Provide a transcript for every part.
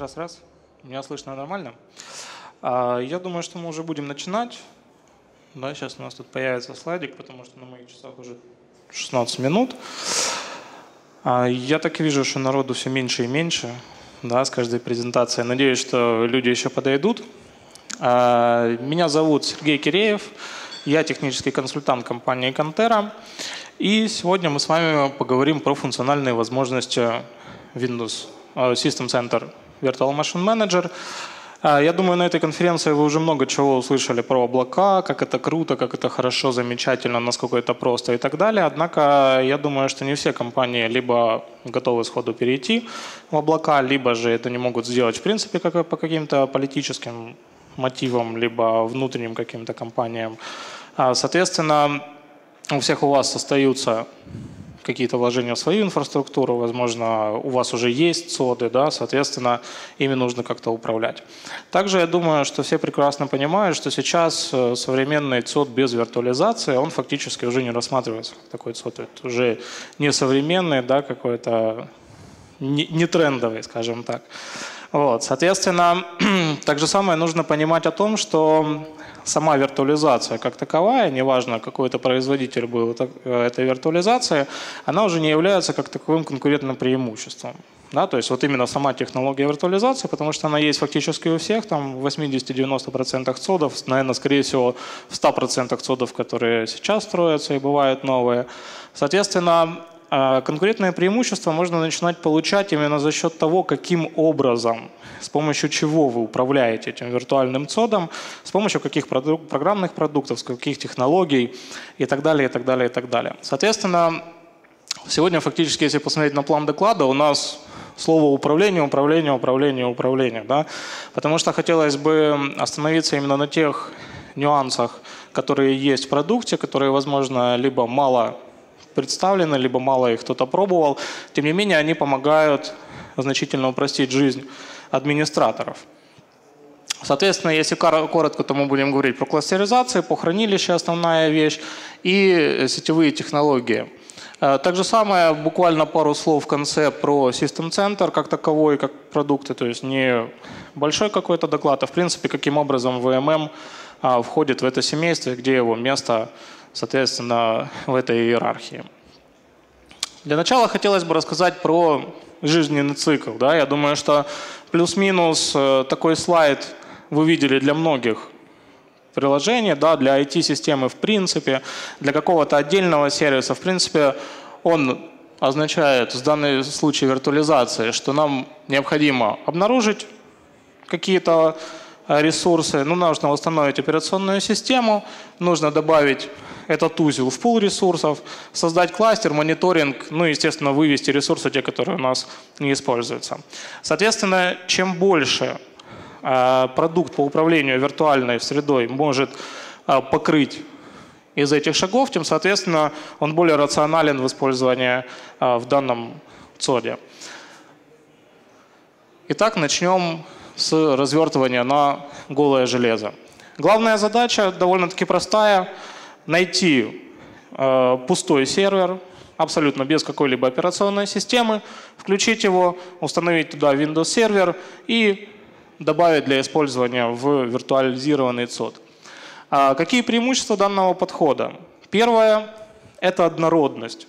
Раз, раз. Меня слышно нормально? А, я думаю, что мы уже будем начинать. Да, сейчас у нас тут появится слайдик, потому что на моих часах уже 16 минут. А, я так вижу, что народу все меньше и меньше да, с каждой презентацией. Надеюсь, что люди еще подойдут. А, меня зовут Сергей Киреев. Я технический консультант компании Контера. И сегодня мы с вами поговорим про функциональные возможности Windows Э, System Center Virtual Machine Manager. Э, я думаю, на этой конференции вы уже много чего услышали про облака, как это круто, как это хорошо, замечательно, насколько это просто и так далее. Однако я думаю, что не все компании либо готовы сходу перейти в облака, либо же это не могут сделать в принципе как по каким-то политическим мотивам, либо внутренним каким-то компаниям. Э, соответственно, у всех у вас остаются какие-то вложения в свою инфраструктуру, возможно, у вас уже есть соды, да, соответственно, ими нужно как-то управлять. Также я думаю, что все прекрасно понимают, что сейчас э, современный ЦОД без виртуализации, он фактически уже не рассматривается как такой ЦОД. Это уже не современный, да, какой-то не, не трендовый, скажем так. Вот, соответственно, так же самое нужно понимать о том, что сама виртуализация как таковая, неважно, какой это производитель был э, этой виртуализации, она уже не является как таковым конкурентным преимуществом. Да, то есть вот именно сама технология виртуализации, потому что она есть фактически у всех, там в 80-90% цодов, наверное, скорее всего в 100% цодов, которые сейчас строятся и бывают новые. Соответственно, конкурентное преимущество можно начинать получать именно за счет того, каким образом, с помощью чего вы управляете этим виртуальным цодом, с помощью каких программных продуктов, с каких технологий и так далее, и так далее, и так далее. Соответственно, сегодня фактически, если посмотреть на план доклада, у нас слово управление, управление, управление, управление. Да? Потому что хотелось бы остановиться именно на тех нюансах, которые есть в продукте, которые, возможно, либо мало представлены, либо мало их кто-то пробовал. Тем не менее, они помогают значительно упростить жизнь администраторов. Соответственно, если коротко, то мы будем говорить про кластеризацию, по хранилище основная вещь и сетевые технологии. Э, так же самое, буквально пару слов в конце про System Center как таковой, как продукты, то есть не большой какой-то доклад, а в принципе, каким образом VMM а, входит в это семейство, где его место соответственно, в этой иерархии. Для начала хотелось бы рассказать про жизненный цикл. Да? Я думаю, что плюс-минус э, такой слайд вы видели для многих приложений, да, для IT-системы в принципе, для какого-то отдельного сервиса. В принципе, он означает в данном случае виртуализации, что нам необходимо обнаружить какие-то ресурсы, ну, нужно восстановить операционную систему, нужно добавить этот узел в пул ресурсов, создать кластер, мониторинг, ну и, естественно, вывести ресурсы, те, которые у нас не используются. Соответственно, чем больше э, продукт по управлению виртуальной средой может э, покрыть из этих шагов, тем, соответственно, он более рационален в использовании э, в данном ЦОДе. Итак, начнем с развертывания на голое железо. Главная задача довольно-таки простая найти э, пустой сервер, абсолютно без какой-либо операционной системы, включить его, установить туда Windows сервер и добавить для использования в виртуализированный ЦОД. А какие преимущества данного подхода? Первое – это однородность.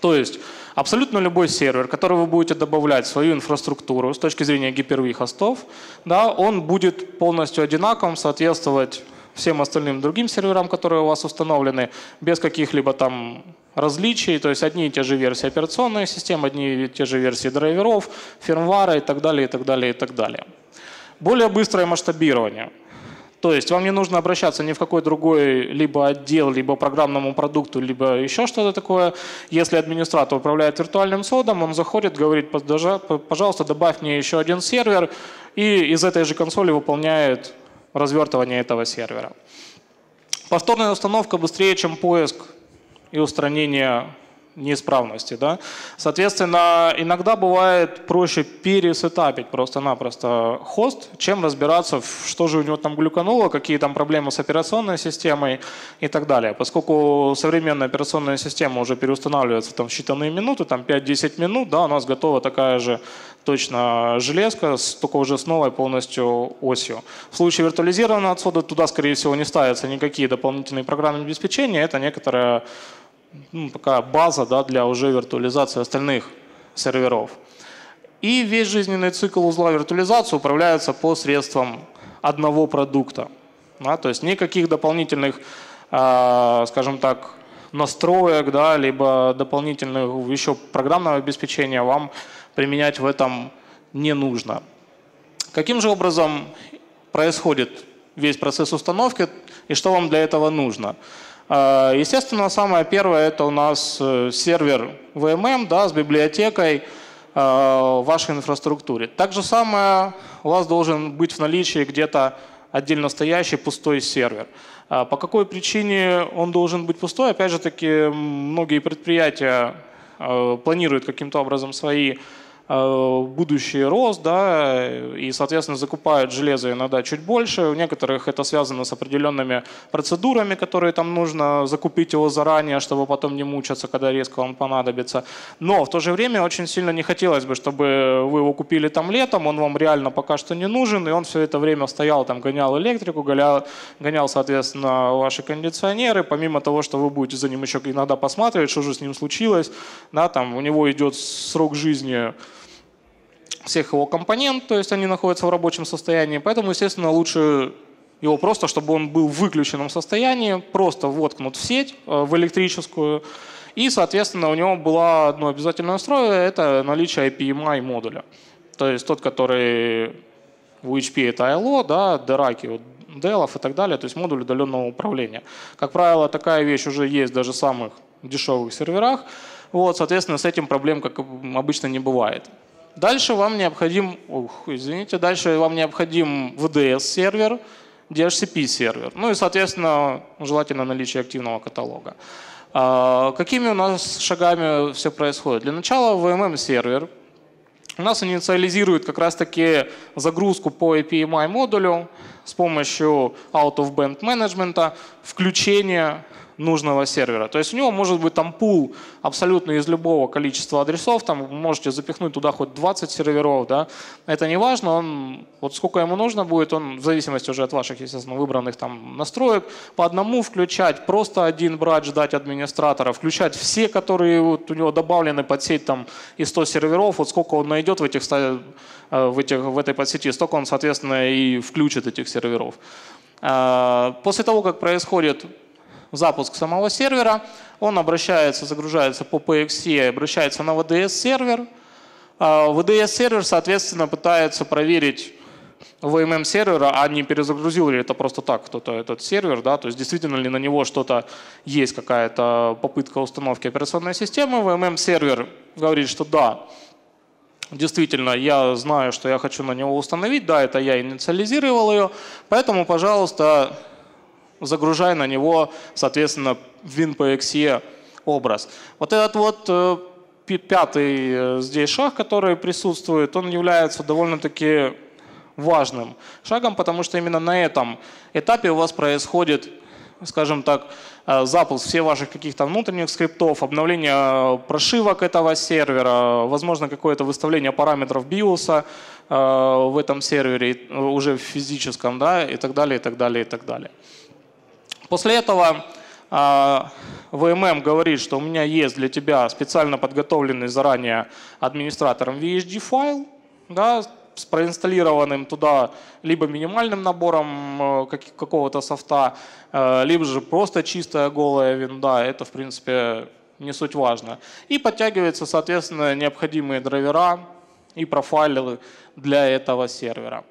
То есть абсолютно любой сервер, который вы будете добавлять в свою инфраструктуру с точки зрения Hyper-V хостов, да, он будет полностью одинаковым, соответствовать всем остальным другим серверам, которые у вас установлены, без каких-либо там различий, то есть одни и те же версии операционной системы, одни и те же версии драйверов, фирмвара и так далее, и так далее, и так далее. Более быстрое масштабирование. То есть вам не нужно обращаться ни в какой другой либо отдел, либо программному продукту, либо еще что-то такое. Если администратор управляет виртуальным содом, он заходит, говорит, пожалуйста, добавь мне еще один сервер, и из этой же консоли выполняет развертывание этого сервера. Повторная установка быстрее, чем поиск и устранение неисправности. Да? Соответственно, иногда бывает проще пересетапить просто-напросто хост, чем разбираться, что же у него там глюкануло, какие там проблемы с операционной системой и так далее. Поскольку современная операционная система уже переустанавливается там, в считанные минуты, там 5-10 минут, да, у нас готова такая же точно железка, только уже с новой полностью осью. В случае виртуализированного отсюда туда, скорее всего, не ставятся никакие дополнительные программные обеспечения, это некоторая ну, такая база да, для уже виртуализации остальных серверов. И весь жизненный цикл узла виртуализации управляется посредством одного продукта. Да, то есть никаких дополнительных, э, скажем так, настроек, да, либо дополнительных еще программного обеспечения вам применять в этом не нужно. Каким же образом происходит весь процесс установки и что вам для этого нужно? А, естественно, самое первое это у нас э, сервер VMM да, с библиотекой а, в вашей инфраструктуре. Так же самое у вас должен быть в наличии где-то отдельно стоящий пустой сервер. А, по какой причине он должен быть пустой? Опять же таки, многие предприятия планируют каким-то образом свои будущий рост, да, и, соответственно, закупают железо иногда чуть больше. У некоторых это связано с определенными процедурами, которые там нужно закупить его заранее, чтобы потом не мучаться, когда резко он понадобится. Но в то же время очень сильно не хотелось бы, чтобы вы его купили там летом, он вам реально пока что не нужен, и он все это время стоял, там гонял электрику, гонял, гонял соответственно, ваши кондиционеры, помимо того, что вы будете за ним еще иногда посматривать, что же с ним случилось, да, там у него идет срок жизни всех его компонент, то есть они находятся в рабочем состоянии, поэтому, естественно, лучше его просто, чтобы он был в выключенном состоянии, просто воткнут в сеть, э, в электрическую, и, соответственно, у него было одно обязательное условие, это наличие IPMI модуля. То есть тот, который в UHP это ILO, да, DRAC, Dell и так далее, то есть модуль удаленного управления. Как правило, такая вещь уже есть даже в самых дешевых серверах. Вот, соответственно, с этим проблем, как обычно, не бывает. Дальше вам необходим, ух, извините, дальше вам необходим VDS-сервер, DHCP-сервер. Ну и, соответственно, желательно наличие активного каталога. А, какими у нас шагами все происходит? Для начала VMM-сервер у нас инициализирует как раз-таки загрузку по API модулю с помощью out-of-band менеджмента, включение нужного сервера. То есть у него может быть там пул абсолютно из любого количества адресов, там вы можете запихнуть туда хоть 20 серверов, да, это не важно, он, вот сколько ему нужно будет, он в зависимости уже от ваших, естественно, выбранных там настроек, по одному включать, просто один брать, ждать администратора, включать все, которые вот у него добавлены под сеть там из 100 серверов, вот сколько он найдет в этих э, в, этих, в этой подсети, столько он, соответственно, и включит этих серверов. А, после того, как происходит запуск самого сервера, он обращается, загружается по PXE, обращается на VDS-сервер. VDS-сервер, а, соответственно, пытается проверить VMM сервера, а не перезагрузил ли это просто так кто-то этот сервер, да, то есть действительно ли на него что-то есть, какая-то попытка установки операционной системы. VMM сервер? Говорит, что да, действительно, я знаю, что я хочу на него установить, да, это я инициализировал ее, поэтому, пожалуйста, загружая на него, соответственно, WinPXE образ. Вот этот вот э, пятый э, здесь шаг, который присутствует, он является довольно-таки важным шагом, потому что именно на этом этапе у вас происходит, скажем так, э, запуск всех ваших каких-то внутренних скриптов, обновление прошивок этого сервера, возможно, какое-то выставление параметров BIOS в этом сервере, уже в физическом, да, и так далее, и так далее, и так далее. После этого а, ВММ говорит, что у меня есть для тебя специально подготовленный заранее администратором VHD файл, да, с проинсталлированным туда либо минимальным набором э, какого-то софта, э, либо же просто чистая голая винда. Это, в принципе, не суть важно. И подтягиваются, соответственно, необходимые драйвера и профайлы для этого сервера.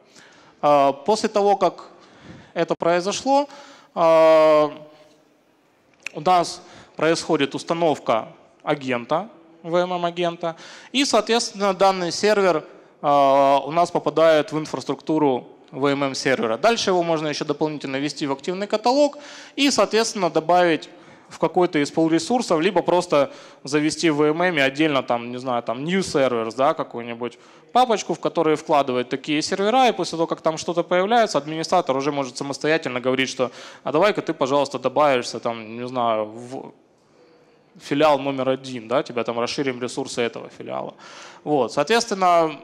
А, после того, как это произошло, у нас происходит установка агента, VMM-агента, и, соответственно, данный сервер а, у нас попадает в инфраструктуру VMM сервера. Дальше его можно еще дополнительно ввести в активный каталог и, соответственно, добавить в какой-то из пол ресурсов, либо просто завести в VMM отдельно там, не знаю, там new servers, да, какую-нибудь папочку, в которую вкладывать такие сервера, и после того, как там что-то появляется, администратор уже может самостоятельно говорить, что а давай-ка ты, пожалуйста, добавишься там, не знаю, в филиал номер один, да, тебя там расширим ресурсы этого филиала. Вот, соответственно,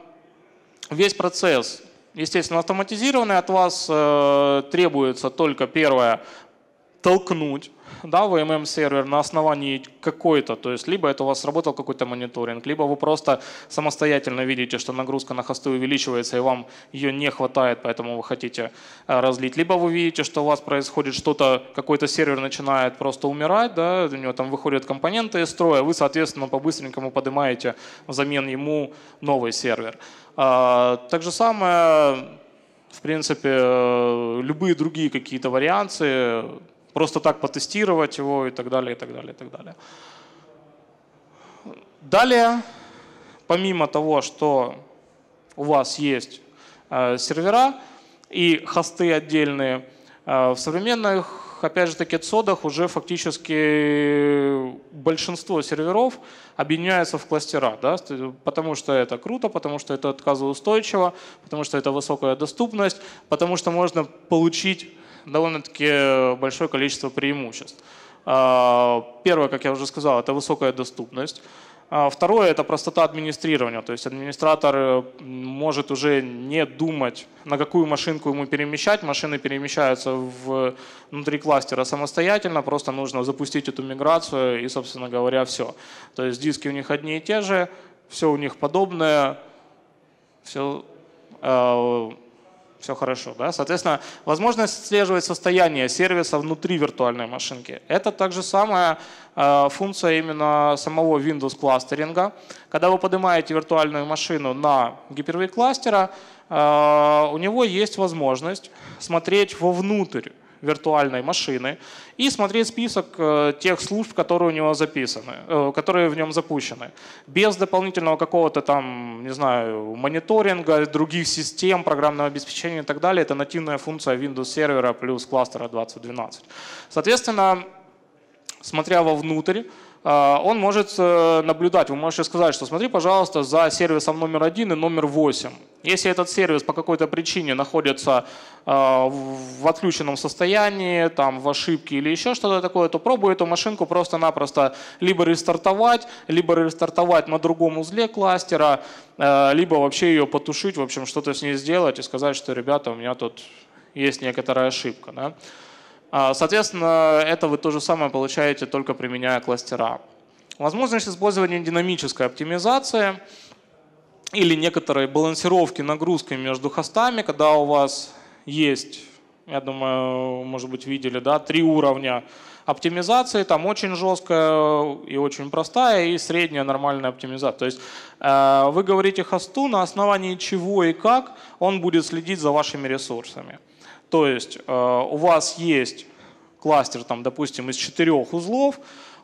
весь процесс естественно, автоматизированный. От вас э, требуется только первое толкнуть да, VMM сервер на основании какой-то, то есть либо это у вас сработал какой-то мониторинг, либо вы просто самостоятельно видите, что нагрузка на хосты увеличивается и вам ее не хватает, поэтому вы хотите э, разлить, либо вы видите, что у вас происходит что-то, какой-то сервер начинает просто умирать, да, у него там выходят компоненты из строя, вы, соответственно, по-быстренькому поднимаете взамен ему новый сервер. А, так же самое, в принципе, э, любые другие какие-то варианты, просто так потестировать его и так далее, и так далее, и так далее. Далее, помимо того, что у вас есть э, сервера и хосты отдельные, э, в современных, опять же таки, цодах уже фактически большинство серверов объединяется в кластера, да, потому что это круто, потому что это отказоустойчиво, потому что это высокая доступность, потому что можно получить довольно-таки большое количество преимуществ. А, первое, как я уже сказал, это высокая доступность. А, второе – это простота администрирования. То есть администратор э, может уже не думать, на какую машинку ему перемещать. Машины перемещаются внутри кластера самостоятельно. Просто нужно запустить эту миграцию и, собственно говоря, все. То есть диски у них одни и те же, все у них подобное, все э, все хорошо. Да? Соответственно, возможность отслеживать состояние сервиса внутри виртуальной машинки. Это также самая э, функция именно самого Windows кластеринга. Когда вы поднимаете виртуальную машину на Hyper-V кластера, э, у него есть возможность смотреть вовнутрь виртуальной машины и смотреть список э, тех служб, которые у него записаны, э, которые в нем запущены. Без дополнительного какого-то там, не знаю, мониторинга, других систем, программного обеспечения и так далее. Это нативная функция Windows сервера плюс кластера 2012. Соответственно, смотря вовнутрь, он может э, наблюдать. Вы можете сказать, что смотри, пожалуйста, за сервисом номер один и номер восемь. Если этот сервис по какой-то причине находится а, в отключенном состоянии, там, в ошибке или еще что-то такое, то пробуй эту машинку просто-напросто либо рестартовать, либо рестартовать на другом узле кластера, а, либо вообще ее потушить, в общем, что-то с ней сделать и сказать, что, ребята, у меня тут есть некоторая ошибка. Да? А, соответственно, это вы то же самое получаете, только применяя кластера. Возможность использования динамической оптимизации или некоторой балансировки нагрузки между хостами, когда у вас есть, я думаю, может быть, видели, да, три уровня оптимизации, там очень жесткая и очень простая, и средняя нормальная оптимизация. То есть э, вы говорите хосту, на основании чего и как он будет следить за вашими ресурсами. То есть э, у вас есть кластер, там, допустим, из четырех узлов,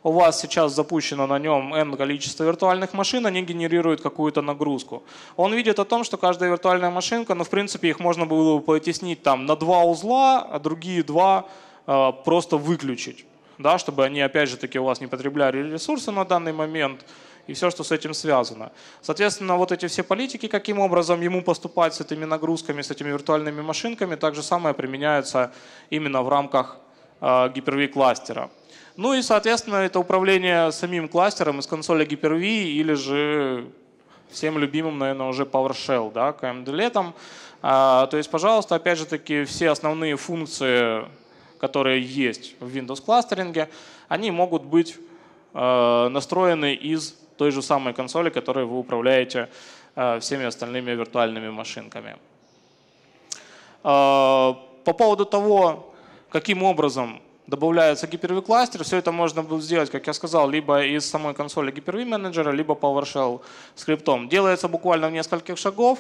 у вас сейчас запущено на нем n количество виртуальных машин, они генерируют какую-то нагрузку. Он видит о том, что каждая виртуальная машинка, ну, в принципе, их можно было бы потеснить там на два узла, а другие два э, просто выключить, да, чтобы они, опять же таки, у вас не потребляли ресурсы на данный момент, и все, что с этим связано. Соответственно, вот эти все политики, каким образом ему поступать с этими нагрузками, с этими виртуальными машинками, так же самое применяется именно в рамках Hyper-V кластера. Ну и, соответственно, это управление самим кластером из консоли Hyper-V или же всем любимым, наверное, уже PowerShell, да, KMDLET. А, то есть, пожалуйста, опять же таки, все основные функции, которые есть в Windows кластеринге, они могут быть э, настроены из той же самой консоли, которой вы управляете э, всеми остальными виртуальными машинками. Э, по поводу того, каким образом добавляется Hyper-V кластер, все это можно будет сделать, как я сказал, либо из самой консоли Hyper-V менеджера, либо PowerShell скриптом. Делается буквально в нескольких шагов.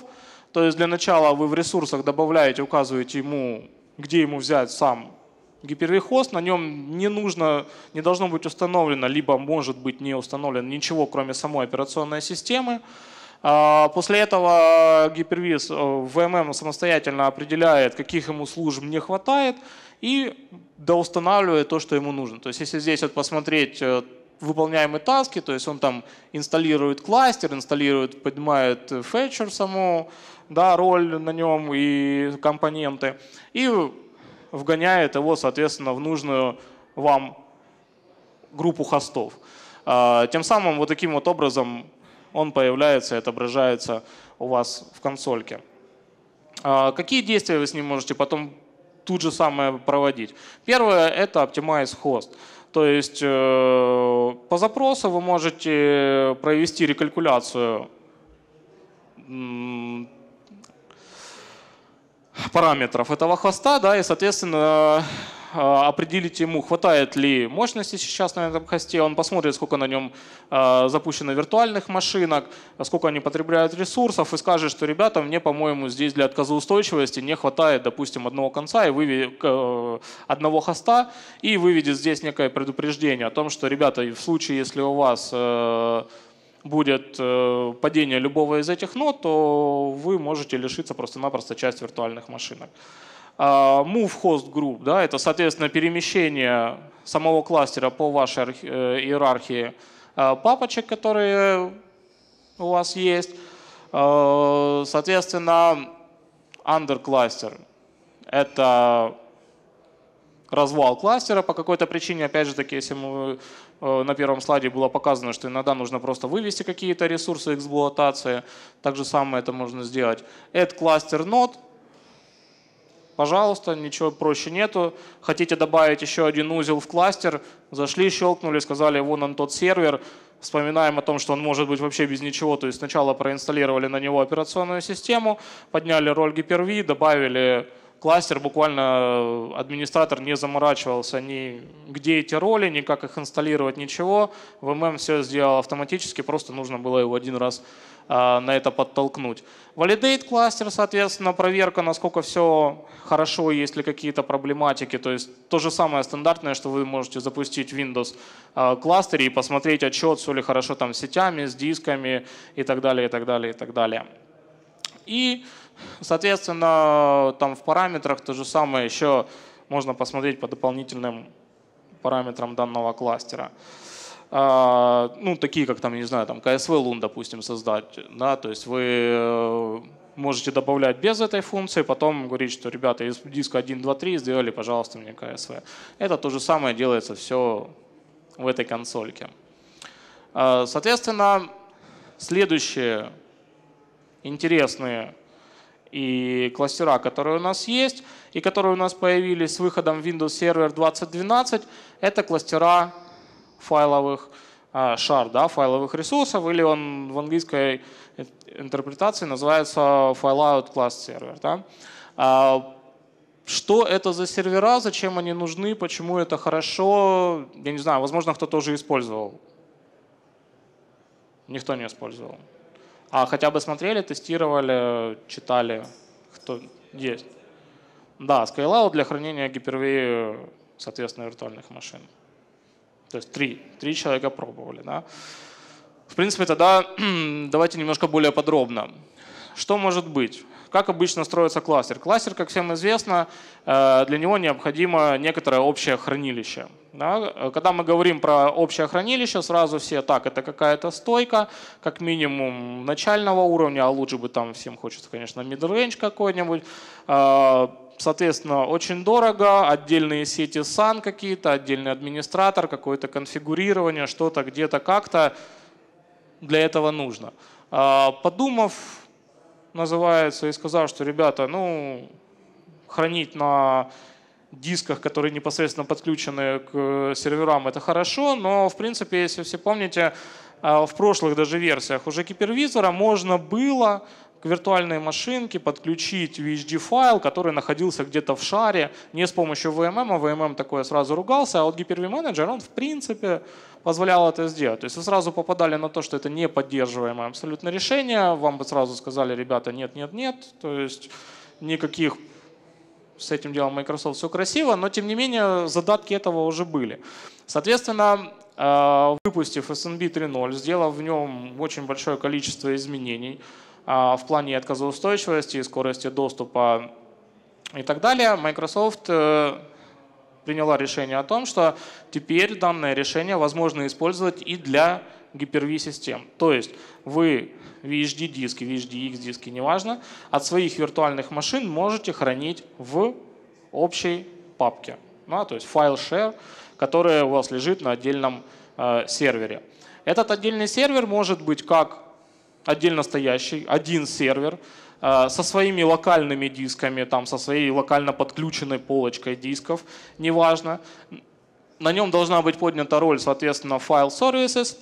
То есть для начала вы в ресурсах добавляете, указываете ему где ему взять сам Hyper-V хост, на нем не нужно, не должно быть установлено, либо может быть не установлено ничего, кроме самой операционной системы. А, после этого э, VMM самостоятельно определяет, каких ему служб не хватает, и доустанавливает то, что ему нужно. То есть если здесь вот посмотреть э, выполняемые таски, то есть он там инсталирует кластер, инсталирует, поднимает фетчер саму, да, роль на нем и компоненты, и вгоняет его, соответственно, в нужную вам группу хостов. А, тем самым вот таким вот образом он появляется и отображается у вас в консольке. А, какие действия вы с ним можете потом тут же самое проводить? Первое – это Optimize Host. То есть э, по запросу вы можете провести рекалькуляцию параметров этого хоста, да, и, соответственно, э, определить ему, хватает ли мощности сейчас на этом хосте, он посмотрит, сколько на нем э, запущено виртуальных машинок, сколько они потребляют ресурсов, и скажет, что, ребята, мне, по-моему, здесь для отказоустойчивости не хватает, допустим, одного конца, и выведет, э, одного хоста, и выведет здесь некое предупреждение о том, что, ребята, в случае, если у вас будет э, падение любого из этих нод, то вы можете лишиться просто-напросто часть виртуальных машинок. А, move host group, да, это, соответственно, перемещение самого кластера по вашей э, иерархии э, папочек, которые у вас есть. Соответственно, under cluster – это развал кластера по какой-то причине. Опять же таки, если мы на первом слайде было показано, что иногда нужно просто вывести какие-то ресурсы эксплуатации. Так же самое это можно сделать. Add cluster node. Пожалуйста, ничего проще нету. Хотите добавить еще один узел в кластер, зашли, щелкнули, сказали, вон он тот сервер, вспоминаем о том, что он может быть вообще без ничего. То есть сначала проинсталлировали на него операционную систему, подняли роль Hyper-V, добавили кластер буквально э, администратор не заморачивался ни где эти роли, ни как их инсталлировать, ничего. ВММ все сделал автоматически, просто нужно было его один раз а, на это подтолкнуть. Validate кластер, соответственно, проверка, насколько все хорошо, есть ли какие-то проблематики. То есть то же самое стандартное, что вы можете запустить в Windows а, кластере и посмотреть отчет, все ли хорошо там с сетями, с дисками и так далее, и так далее, и так далее. И Соответственно, там в параметрах то же самое еще можно посмотреть по дополнительным параметрам данного кластера. А, ну, такие как там, не знаю, там KSV Loon, допустим, создать. Да, то есть вы э, можете добавлять без этой функции, потом говорить, что, ребята, из диска 1, 2, 3 сделали, пожалуйста, мне KSV. Это то же самое делается все в этой консольке. А, соответственно, следующие интересные и кластера, которые у нас есть, и которые у нас появились с выходом Windows Server 2012, это кластера файловых а, шар, да, файловых ресурсов, или он в английской интерпретации называется Fileout Class Server. Да. А, что это за сервера, зачем они нужны, почему это хорошо, я не знаю, возможно, кто-то уже использовал. Никто не использовал. А хотя бы смотрели, тестировали, читали, кто есть. Да, Skyloud для хранения Hyper-V, соответственно, виртуальных машин. То есть три, три человека пробовали. Да? В принципе, тогда давайте немножко более подробно. Что может быть? Как обычно строится кластер? Кластер, как всем известно, э, для него необходимо некоторое общее хранилище. Когда мы говорим про общее хранилище, сразу все, так, это какая-то стойка, как минимум начального уровня, а лучше бы там всем хочется, конечно, mid-range какой-нибудь. Э, соответственно, очень дорого, отдельные сети SAN какие-то, отдельный администратор, какое-то конфигурирование, что-то где-то как-то для этого нужно. Э, подумав, называется, и сказал, что, ребята, ну, хранить на дисках, которые непосредственно подключены к серверам, это хорошо, но, в принципе, если все помните, а, в прошлых даже версиях уже гипервизора можно было к виртуальной машинке подключить VHD файл, который находился где-то в шаре, не с помощью VMM, а VMM такое сразу ругался, а вот Hyper-V Manager, он в принципе позволял это сделать. То есть вы сразу попадали на то, что это не поддерживаемое абсолютно решение, вам бы сразу сказали, ребята, нет, нет, нет, то есть никаких с этим делом Microsoft все красиво, но тем не менее задатки этого уже были. Соответственно, э, выпустив SNB 3.0, сделав в нем очень большое количество изменений в плане отказоустойчивости, скорости доступа и так далее, Microsoft э, приняла решение о том, что теперь данное решение возможно использовать и для Hyper-V систем. То есть вы VHD диски, VHDX диски, неважно, от своих виртуальных машин можете хранить в общей папке. Ну, то есть файл share, который у вас лежит на отдельном э, сервере. Этот отдельный сервер может быть как отдельно стоящий, один сервер, э, со своими локальными дисками, там, со своей локально подключенной полочкой дисков, неважно. На нем должна быть поднята роль, соответственно, file services,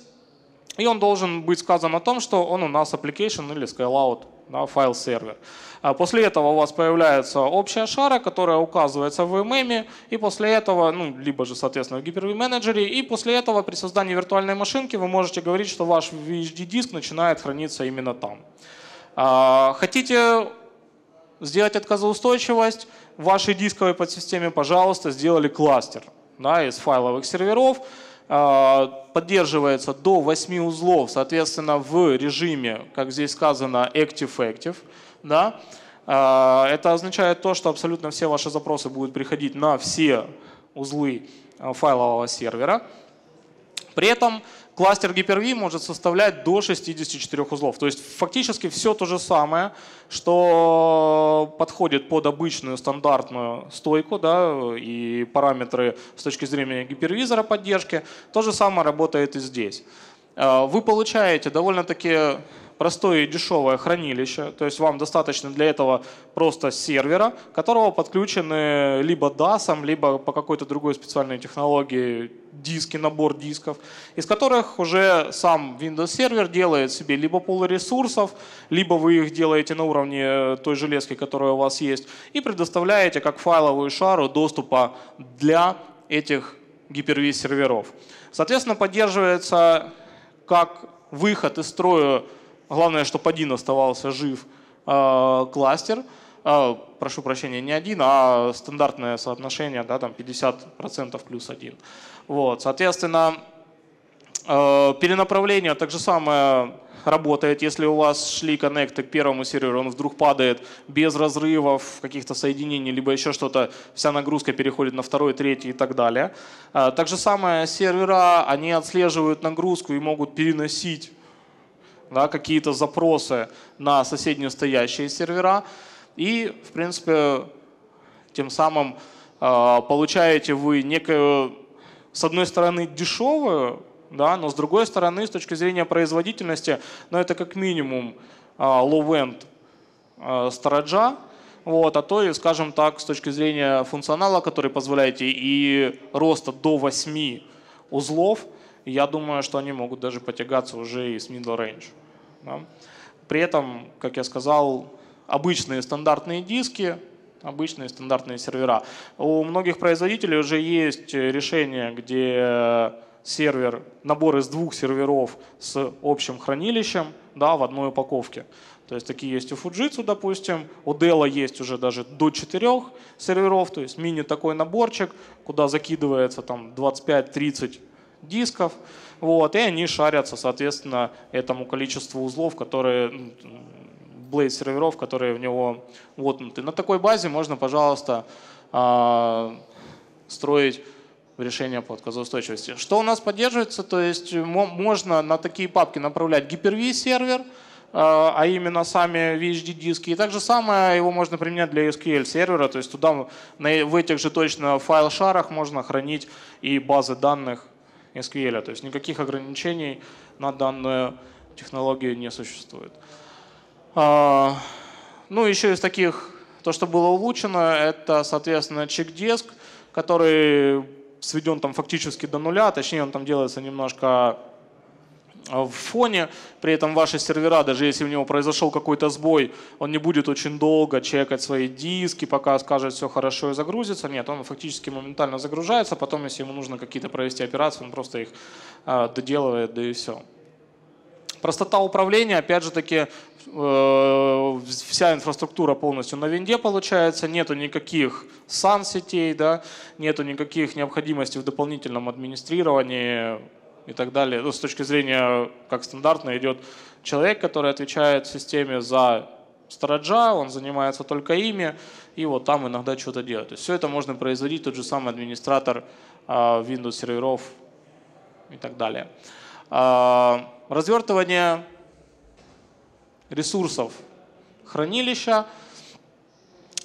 и он должен быть сказан о том, что он у нас application или scale-out, да, файл-сервер. А после этого у вас появляется общая шара, которая указывается в VMM, и после этого, ну, либо же, соответственно, в Hyper-V менеджере, и после этого при создании виртуальной машинки вы можете говорить, что ваш VHD-диск начинает храниться именно там. А, хотите сделать отказоустойчивость вашей дисковой подсистеме, пожалуйста, сделали кластер да, из файловых серверов, поддерживается до 8 узлов, соответственно, в режиме, как здесь сказано, active-active. Да? А, это означает то, что абсолютно все ваши запросы будут приходить на все узлы а, файлового сервера. При этом кластер Hyper-V может составлять до 64 узлов. То есть фактически все то же самое, что подходит под обычную стандартную стойку да, и параметры с точки зрения гипервизора поддержки, то же самое работает и здесь. Э, вы получаете довольно-таки простое и дешевое хранилище, то есть вам достаточно для этого просто сервера, которого подключены либо DAS, либо по какой-то другой специальной технологии диски, набор дисков, из которых уже сам Windows сервер делает себе либо пул ресурсов, либо вы их делаете на уровне той железки, которая у вас есть, и предоставляете как файловую шару доступа для этих Hyper-V серверов. Соответственно, поддерживается как выход из строя Главное, чтобы один оставался жив э, кластер. Э, прошу прощения, не один, а стандартное соотношение, да, там 50% плюс один. Вот, соответственно, э, перенаправление так же самое работает, если у вас шли коннекты к первому серверу, он вдруг падает без разрывов, каких-то соединений, либо еще что-то, вся нагрузка переходит на второй, третий и так далее. Так же самое сервера, они отслеживают нагрузку и могут переносить да, какие-то запросы на соседние стоящие сервера. И, в принципе, тем самым э, получаете вы некую, с одной стороны, дешевую, да, но с другой стороны, с точки зрения производительности, ну, это как минимум э, low-end э, стоraджа, вот, а то и, скажем так, с точки зрения функционала, который позволяете и роста до 8 узлов, я думаю, что они могут даже потягаться уже и с middle range. Да. При этом, как я сказал, обычные стандартные диски, обычные стандартные сервера. У многих производителей уже есть решение, где сервер, набор из двух серверов с общим хранилищем да, в одной упаковке. То есть такие есть у Fujitsu, допустим. У Dell есть уже даже до четырех серверов, то есть мини такой наборчик, куда закидывается там 25-30 дисков. Вот, и они шарятся, соответственно, этому количеству узлов, которые blade серверов, которые в него вотнуты. На такой базе можно, пожалуйста, а, строить решение по отказоустойчивости. Что у нас поддерживается? То есть можно на такие папки направлять Hyper-V сервер, а, а именно сами VHD-диски. И так же самое его можно применять для SQL сервера, то есть туда в этих же точно файл-шарах можно хранить и базы данных SQL. То есть никаких ограничений на данную технологию не существует. А, ну, еще из таких, то, что было улучшено, это, соответственно, чек-диск, который сведен там фактически до нуля, точнее он там делается немножко в фоне. При этом ваши сервера, даже если у него произошел какой-то сбой, он не будет очень долго чекать свои диски, пока скажет все хорошо и загрузится. Нет, он фактически моментально загружается. Потом, если ему нужно какие-то провести операции, он просто их а, доделывает, да и все. Простота управления, опять же таки, э, вся инфраструктура полностью на винде получается, нету никаких сан-сетей, да, нету никаких необходимостей в дополнительном администрировании и так далее. Ну, с точки зрения, как стандартно идет человек, который отвечает в системе за стороджа, он занимается только ими, и вот там иногда что-то делает. То есть все это можно производить тот же самый администратор а, Windows серверов и так далее. А, развертывание ресурсов хранилища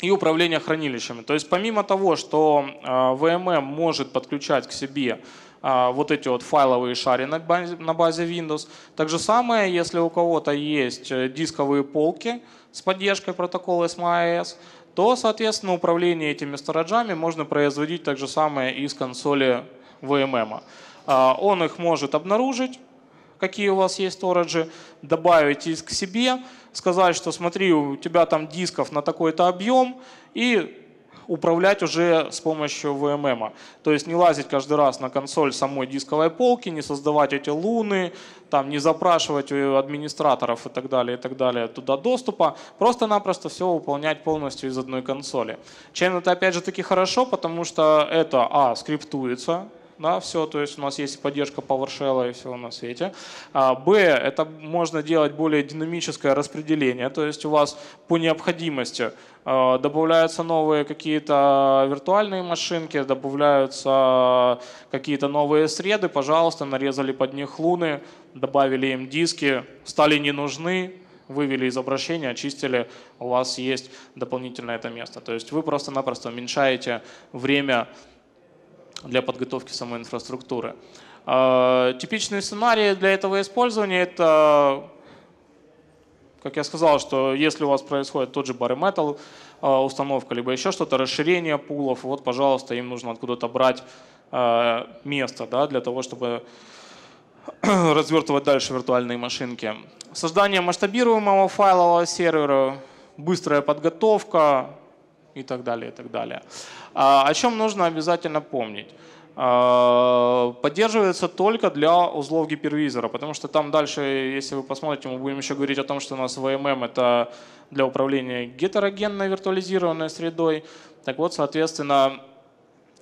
и управление хранилищами. То есть помимо того, что VMM может подключать к себе а, вот эти вот файловые шари на базе, на базе Windows. Так же самое, если у кого-то есть э, дисковые полки с поддержкой протокола SMIS, то, соответственно, управление этими стоraджами можно производить так же самое из консоли VMM. А, он их может обнаружить, какие у вас есть сториджи, добавить их к себе, сказать, что смотри, у тебя там дисков на такой-то объем, и управлять уже с помощью VMM. То есть не лазить каждый раз на консоль самой дисковой полки, не создавать эти луны, там, не запрашивать у администраторов и так далее, и так далее туда доступа, просто-напросто все выполнять полностью из одной консоли. Чем это опять же таки хорошо, потому что это, а, скриптуется, да, все, то есть у нас есть поддержка PowerShell и все на свете. А, б, это можно делать более динамическое распределение, то есть у вас по необходимости добавляются новые какие-то виртуальные машинки, добавляются какие-то новые среды, пожалуйста, нарезали под них луны, добавили им диски, стали не нужны, вывели из обращения, очистили, у вас есть дополнительное это место. То есть вы просто-напросто уменьшаете время для подготовки самой инфраструктуры. А, типичные сценарии для этого использования это, как я сказал, что если у вас происходит тот же bare metal а, установка, либо еще что-то, расширение пулов, вот, пожалуйста, им нужно откуда-то брать а, место да, для того, чтобы развертывать дальше виртуальные машинки. Создание масштабируемого файлового сервера, быстрая подготовка и так далее, и так далее. А, о чем нужно обязательно помнить? А, поддерживается только для узлов гипервизора, потому что там дальше, если вы посмотрите, мы будем еще говорить о том, что у нас VMM это для управления гетерогенной виртуализированной средой. Так вот, соответственно,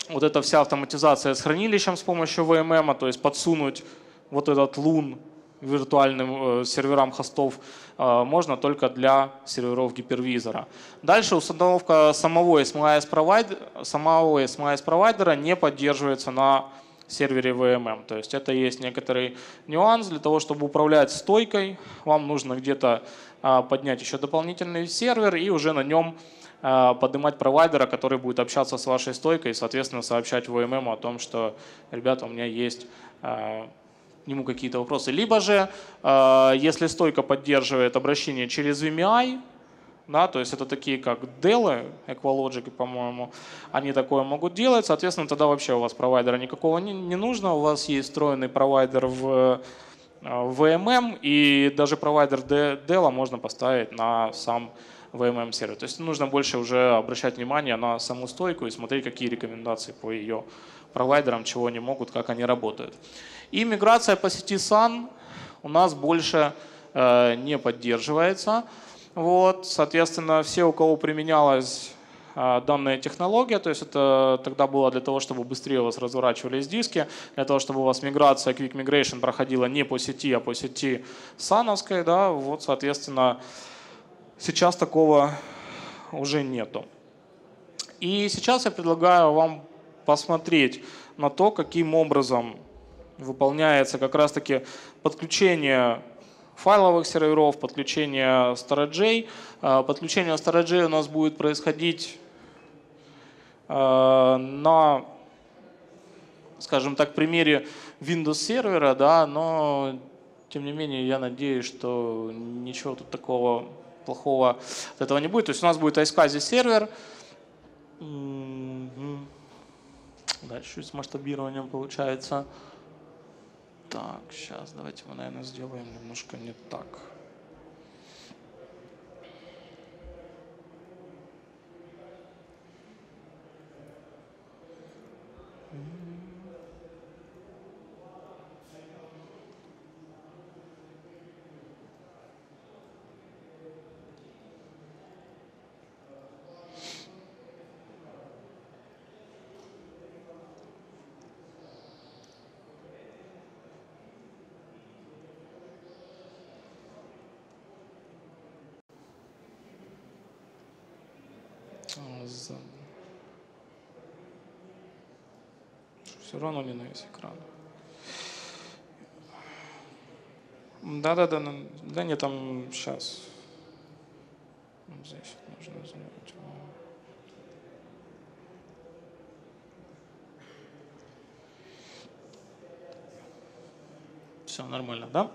вот эта вся автоматизация с хранилищем с помощью VMM, то есть подсунуть вот этот лун виртуальным э, серверам хостов можно только для серверов гипервизора. Дальше установка самого SMIS, провайдера, самого SMIS провайдера не поддерживается на сервере VMM. То есть это есть некоторый нюанс. Для того, чтобы управлять стойкой, вам нужно где-то э, поднять еще дополнительный сервер и уже на нем поднимать провайдера, который будет общаться с вашей стойкой и, соответственно, сообщать VMM о том, что, ребята, у меня есть нему какие-то вопросы. Либо же, э, если стойка поддерживает обращение через VMI, да, то есть это такие как Dell, Equalogic, по-моему, они такое могут делать, соответственно, тогда вообще у вас провайдера никакого не, не нужно, у вас есть встроенный провайдер в э, VMM, и даже провайдер Dell можно поставить на сам VMM сервер. То есть нужно больше уже обращать внимание на саму стойку и смотреть, какие рекомендации по ее провайдерам, чего они могут, как они работают. И миграция по сети SAN у нас больше э, не поддерживается. Вот, соответственно, все, у кого применялась э, данная технология, то есть это тогда было для того, чтобы быстрее у вас разворачивались диски, для того, чтобы у вас миграция, Quick Migration проходила не по сети, а по сети сановской, да, вот, соответственно, сейчас такого уже нету. И сейчас я предлагаю вам посмотреть на то, каким образом выполняется как раз-таки подключение файловых серверов, подключение стоraджей. А, подключение стоraджей у нас будет происходить а, на, скажем так, примере Windows сервера, да, но тем не менее я надеюсь, что ничего тут такого плохого от этого не будет. То есть у нас будет iSCSI сервер. Дальше с масштабированием получается. Так, сейчас давайте мы, наверное, сделаем немножко не так. Не на весь экран. Да, да, да, нет, там сейчас. Здесь нужно сделать. Все нормально, да?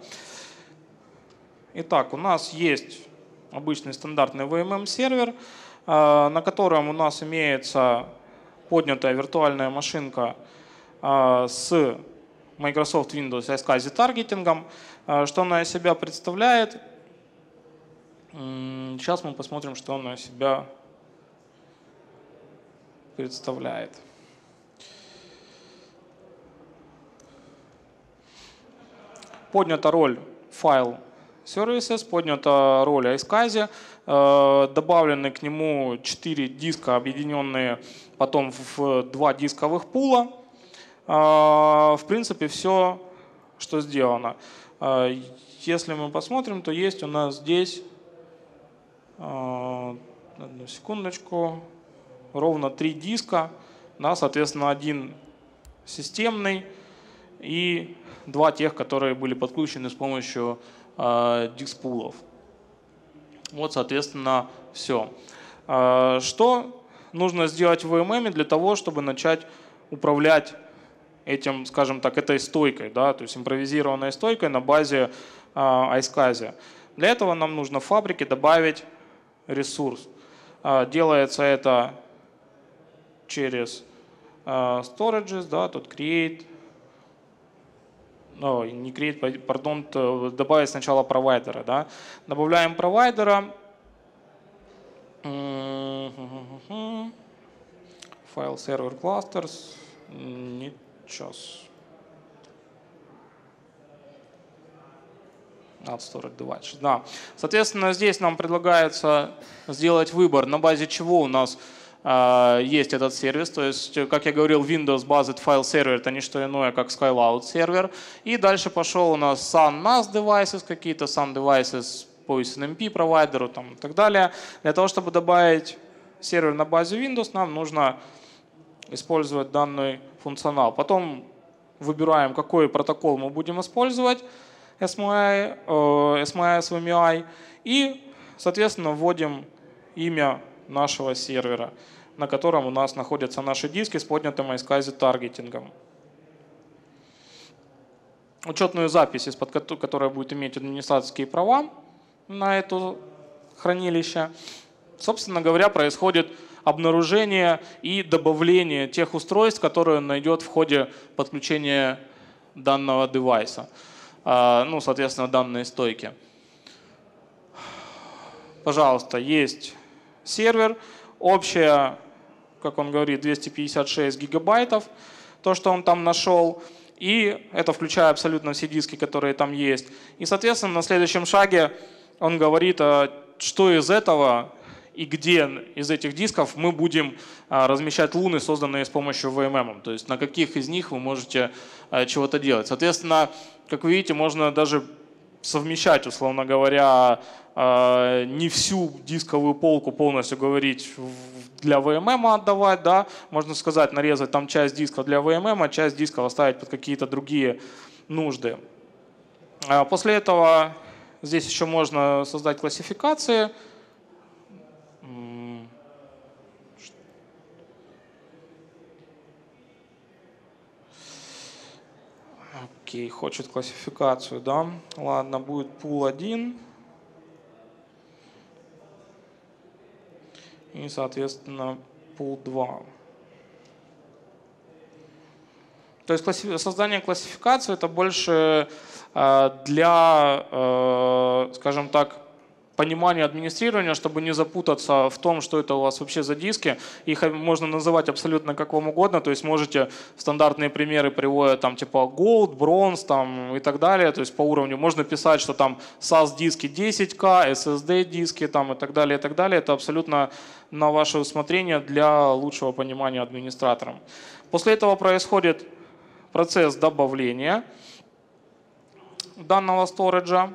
Итак, у нас есть обычный стандартный VMM сервер, а, на котором у нас имеется поднятая виртуальная машинка с Microsoft Windows iSCSI таргетингом. А, что она из себя представляет? Сейчас мы посмотрим, что она из себя представляет. Поднята роль файл services, поднята роль iSCSI, э, добавлены к нему 4 диска, объединенные потом в два дисковых пула. Э, в принципе, все, что сделано. Э, если мы посмотрим, то есть у нас здесь, одну секундочку, ровно три диска, да, соответственно, один системный и два тех, которые были подключены с помощью э, дискпулов. Вот, соответственно, все. Что нужно сделать в VMM для того, чтобы начать управлять этим, скажем так, этой стойкой, да, то есть импровизированной стойкой на базе iSCSI. Для этого нам нужно в фабрике добавить ресурс. Э, делается это через э, storages, да, тут create ну, не create, пардон, добавить сначала провайдера. Да? Добавляем провайдера. Файл server clusters. Сейчас. Storage device. Да. Соответственно, здесь нам предлагается сделать выбор, на базе чего у нас а, есть этот сервис. То есть, как я говорил, Windows Based File Server это не что иное, как Skyloud сервер. И дальше пошел у нас Sun NAS devices какие-то, Sun devices по SNMP провайдеру там, и так далее. Для того, чтобы добавить сервер на базе Windows, нам нужно использовать данный функционал. Потом выбираем, какой протокол мы будем использовать, SMI, э, SMI, SVMI, и, соответственно, вводим имя нашего сервера, на котором у нас находятся наши диски с поднятым iSCSI таргетингом. Учетную запись, из-под которой будет иметь администраторские права на это хранилище. Собственно говоря, происходит обнаружение и добавление тех устройств, которые он найдет в ходе подключения данного девайса. А, ну, соответственно, данные стойки. Пожалуйста, есть сервер, общая, как он говорит, 256 гигабайтов, то, что он там нашел, и это включая абсолютно все диски, которые там есть. И, соответственно, на следующем шаге он говорит, а, что из этого и где из этих дисков мы будем а, размещать луны, созданные с помощью VMM. То есть на каких из них вы можете а, чего-то делать. Соответственно, как вы видите, можно даже совмещать, условно говоря, а, не всю дисковую полку полностью говорить для VMM отдавать, да, можно сказать, нарезать там часть диска для VMM, а часть диска оставить под какие-то другие нужды. После этого здесь еще можно создать классификации. Окей, хочет классификацию, да? Ладно, будет pool 1. И, соответственно, pool 2. То есть создание классификации это больше э, для, э, скажем так, понимание администрирования, чтобы не запутаться в том, что это у вас вообще за диски. Их можно называть абсолютно как вам угодно, то есть можете стандартные примеры приводят там типа Gold, Bronze там, и так далее, то есть по уровню. Можно писать, что там SAS диски 10К, SSD диски там, и так далее, и так далее. Это абсолютно на ваше усмотрение для лучшего понимания администратором. После этого происходит процесс добавления данного сториджа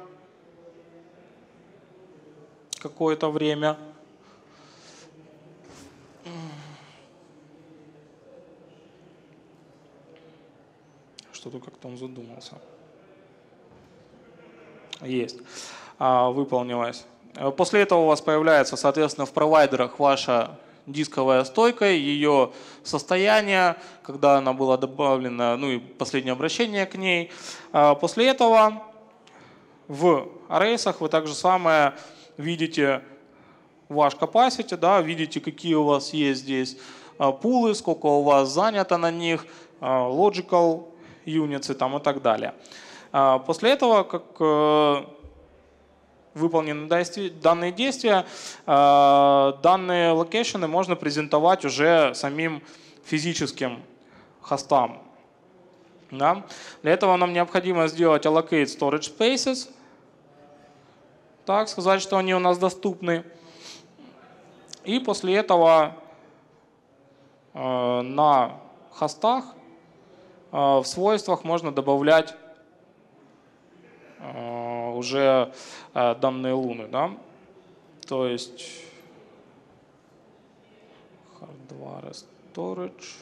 какое-то время. что-то как-то он задумался. Есть. А, выполнилось. После этого у вас появляется, соответственно, в провайдерах ваша дисковая стойка, ее состояние, когда она была добавлена, ну и последнее обращение к ней. А, после этого в аррейсах вы также самое видите ваш capacity, да, видите, какие у вас есть здесь а, пулы, сколько у вас занято на них, а, logical units там, и так далее. После этого, как э, выполнены данные действия, данные location ы можно презентовать уже самим физическим хостам. Да? Для этого нам необходимо сделать allocate storage spaces, так сказать, что они у нас доступны. И после этого э, на хостах э, в свойствах можно добавлять э, уже данные луны. Да? То есть hardware storage.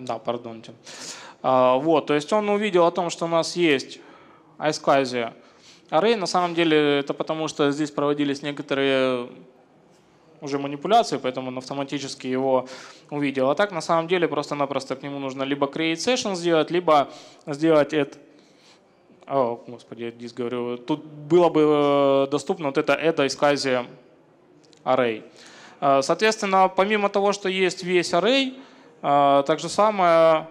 Да, пардонте. А, вот, то есть он увидел о том, что у нас есть iSCSI Array. На самом деле это потому, что здесь проводились некоторые уже манипуляции, поэтому он автоматически его увидел. А так на самом деле просто-напросто к нему нужно либо create session сделать, либо сделать это о, господи, я диск говорю. Тут было бы э, доступно вот это add iSCSI array. А, соответственно, помимо того, что есть весь array, так же самое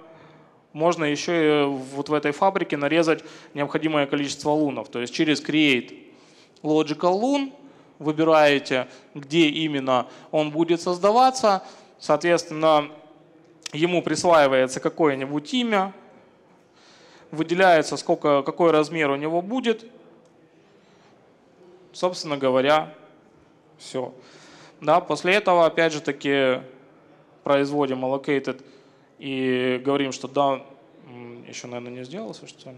можно еще и вот в этой фабрике нарезать необходимое количество лунов. То есть через create logical loon выбираете, где именно он будет создаваться. Соответственно, ему присваивается какое-нибудь имя, выделяется, сколько, какой размер у него будет. Собственно говоря, все. Да, после этого, опять же таки, производим allocated и говорим, что да, еще, наверное, не сделался, что ли?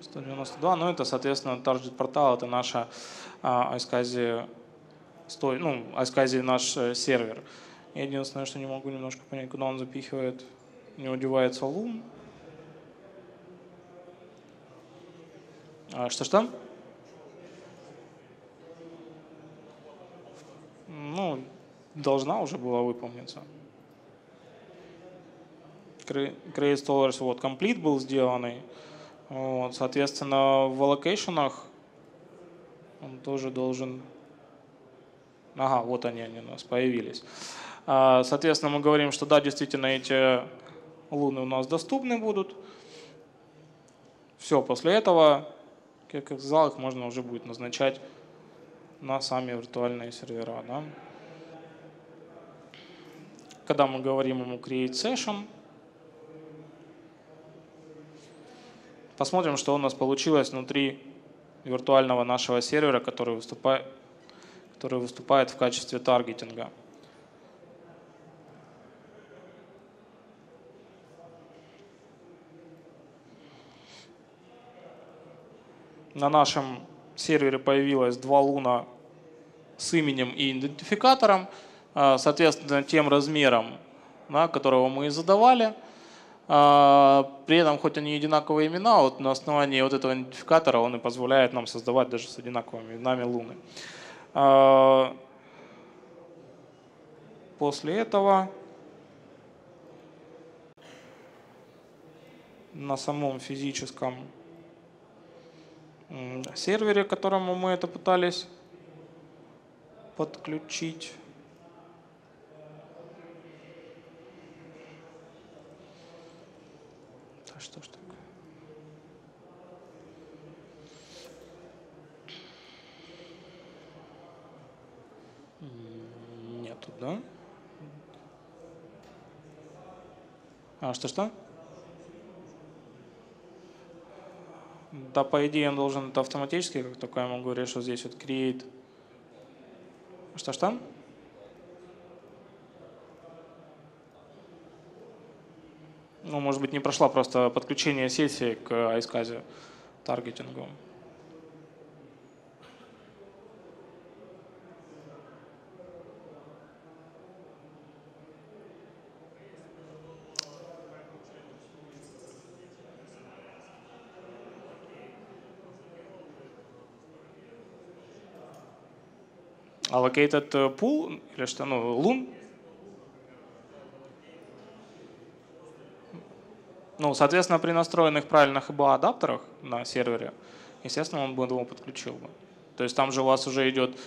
192, ну это, соответственно, таргет портал, это наша а, iSCSI, ну, iSCSI наш э, сервер. Единственное, что не могу немножко понять, куда он запихивает, не удевается лум. А, что-что? Ну, должна уже была выполниться. Create Stallers, вот, complete был сделанный. Вот, соответственно, в аллокейшенах он тоже должен... Ага, вот они, они у нас появились. А, соответственно, мы говорим, что да, действительно, эти луны у нас доступны будут. Все, после этого, как я сказал, их можно уже будет назначать на сами виртуальные сервера. Да? Когда мы говорим ему create session, Посмотрим, что у нас получилось внутри виртуального нашего сервера, который выступает, который выступает в качестве таргетинга. На нашем сервере появилось два луна с именем и идентификатором, а, соответственно, тем размером, да, которого мы и задавали – при этом, хоть они одинаковые имена, вот на основании вот этого идентификатора он и позволяет нам создавать даже с одинаковыми именами Луны. А, после этого на самом физическом сервере, к которому мы это пытались подключить. Да что ж такое? Нету, да? А, что-что? Да, по идее, он должен это автоматически, как только я ему говорю, что здесь вот create. Что-что? Ну, может быть, не прошла просто подключение сети к iSCSI таргетингу. Allocated э, pool или что, ну, лун. Ну, соответственно, при настроенных правильных IBA адаптерах на сервере, естественно, он бы его подключил бы. То есть там же у вас уже идет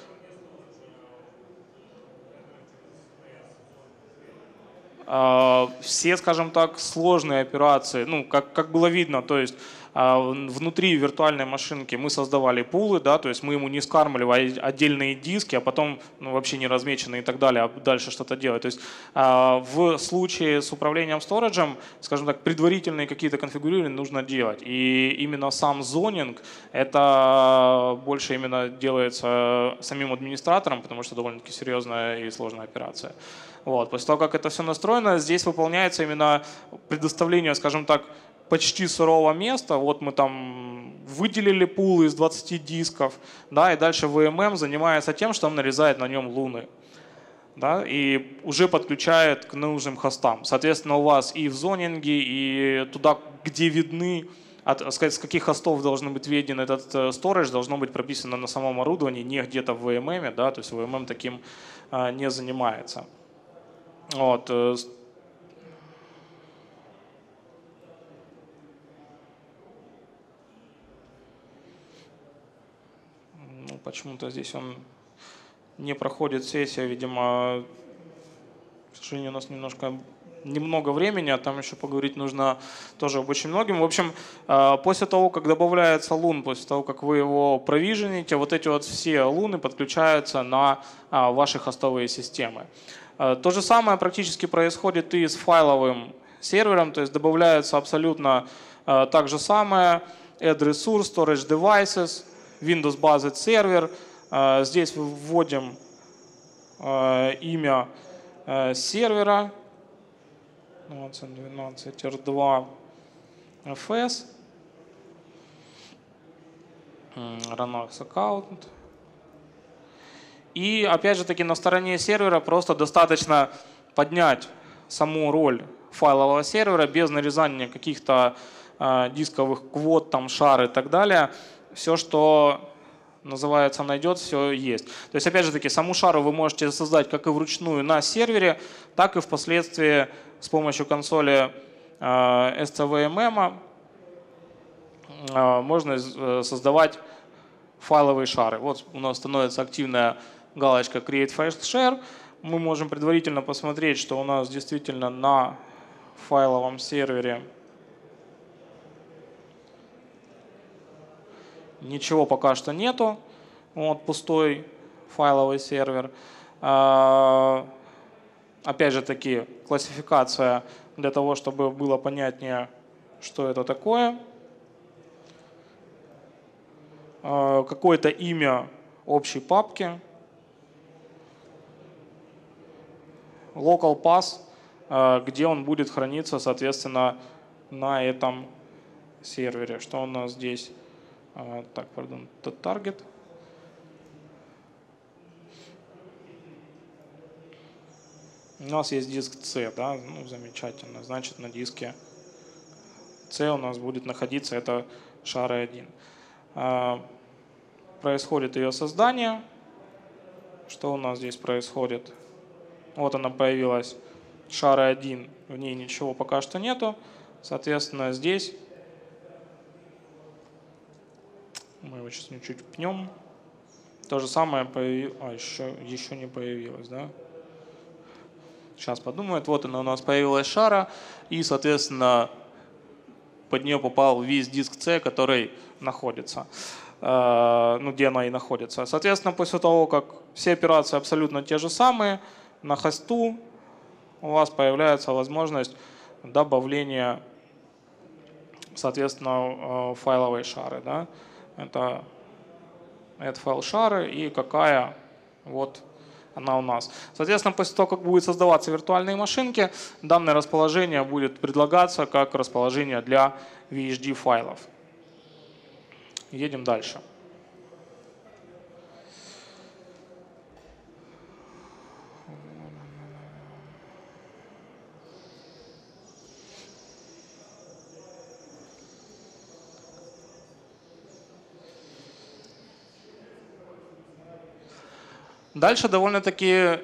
а, все, скажем так, сложные операции, ну, как, как было видно, то есть а, внутри виртуальной машинки мы создавали пулы, да, то есть мы ему не скармливали отдельные диски, а потом ну, вообще не размечены и так далее, а дальше что-то делать. То есть а, в случае с управлением сториджем, скажем так, предварительные какие-то конфигурирования нужно делать. И именно сам зонинг, это больше именно делается самим администратором, потому что довольно-таки серьезная и сложная операция. Вот. После того, как это все настроено, здесь выполняется именно предоставление, скажем так, почти сырого места. Вот мы там выделили пул из 20 дисков, да, и дальше VMM занимается тем, что он нарезает на нем луны. Да, и уже подключает к нужным хостам. Соответственно, у вас и в зонинге, и туда, где видны, от, сказать, с каких хостов должен быть виден этот сторож, должно быть прописано на самом оборудовании, не где-то в VMM, да, то есть VMM таким а, не занимается. Вот. Почему-то здесь он не проходит сессия, видимо, к сожалению, у нас немножко немного времени, а там еще поговорить нужно тоже об очень многим. В общем, э, после того, как добавляется лун, после того, как вы его провижените, вот эти вот все луны подключаются на а, ваши хостовые системы. Э, то же самое практически происходит и с файловым сервером, то есть добавляется абсолютно э, так же самое, add resource, storage devices, Windows Based сервер. Э, здесь вводим имя сервера 12 R2 FS, Ranox аккаунт. И опять же таки на стороне сервера просто достаточно поднять саму роль файлового сервера без нарезания каких-то э, дисковых квот, там, шар и так далее. Все, что называется найдет, все есть. То есть, опять же таки, саму шару вы можете создать как и вручную на сервере, так и впоследствии с помощью консоли э, SCVMM э, можно э, создавать файловые шары. Вот у нас становится активная галочка Create File Share. Мы можем предварительно посмотреть, что у нас действительно на файловом сервере ничего пока что нету. Вот пустой файловый сервер. А, опять же таки, классификация для того, чтобы было понятнее, что это такое. А, какое-то имя общей папки. local pass, э, где он будет храниться, соответственно, на этом сервере. Что у нас здесь? Э, так, пардон, target. У нас есть диск C, да, ну, замечательно. Значит, на диске C у нас будет находиться это шары 1. Э, происходит ее создание. Что у нас здесь происходит? Вот она появилась, шара 1, в ней ничего пока что нету. Соответственно, здесь Мы его сейчас чуть пнем. То же самое появилось. А, еще, еще не появилось, да? Сейчас подумает. Вот она у нас появилась шара. И, соответственно, под нее попал весь диск C, который находится. Э, ну, где она и находится. Соответственно, после того, как все операции абсолютно те же самые, на хосту у вас появляется возможность добавления, соответственно, э, файловой шары. Да? Это, это файл шары и какая вот она у нас. Соответственно, после того, как будут создаваться виртуальные машинки, данное расположение будет предлагаться как расположение для VHD файлов. Едем дальше. Дальше довольно-таки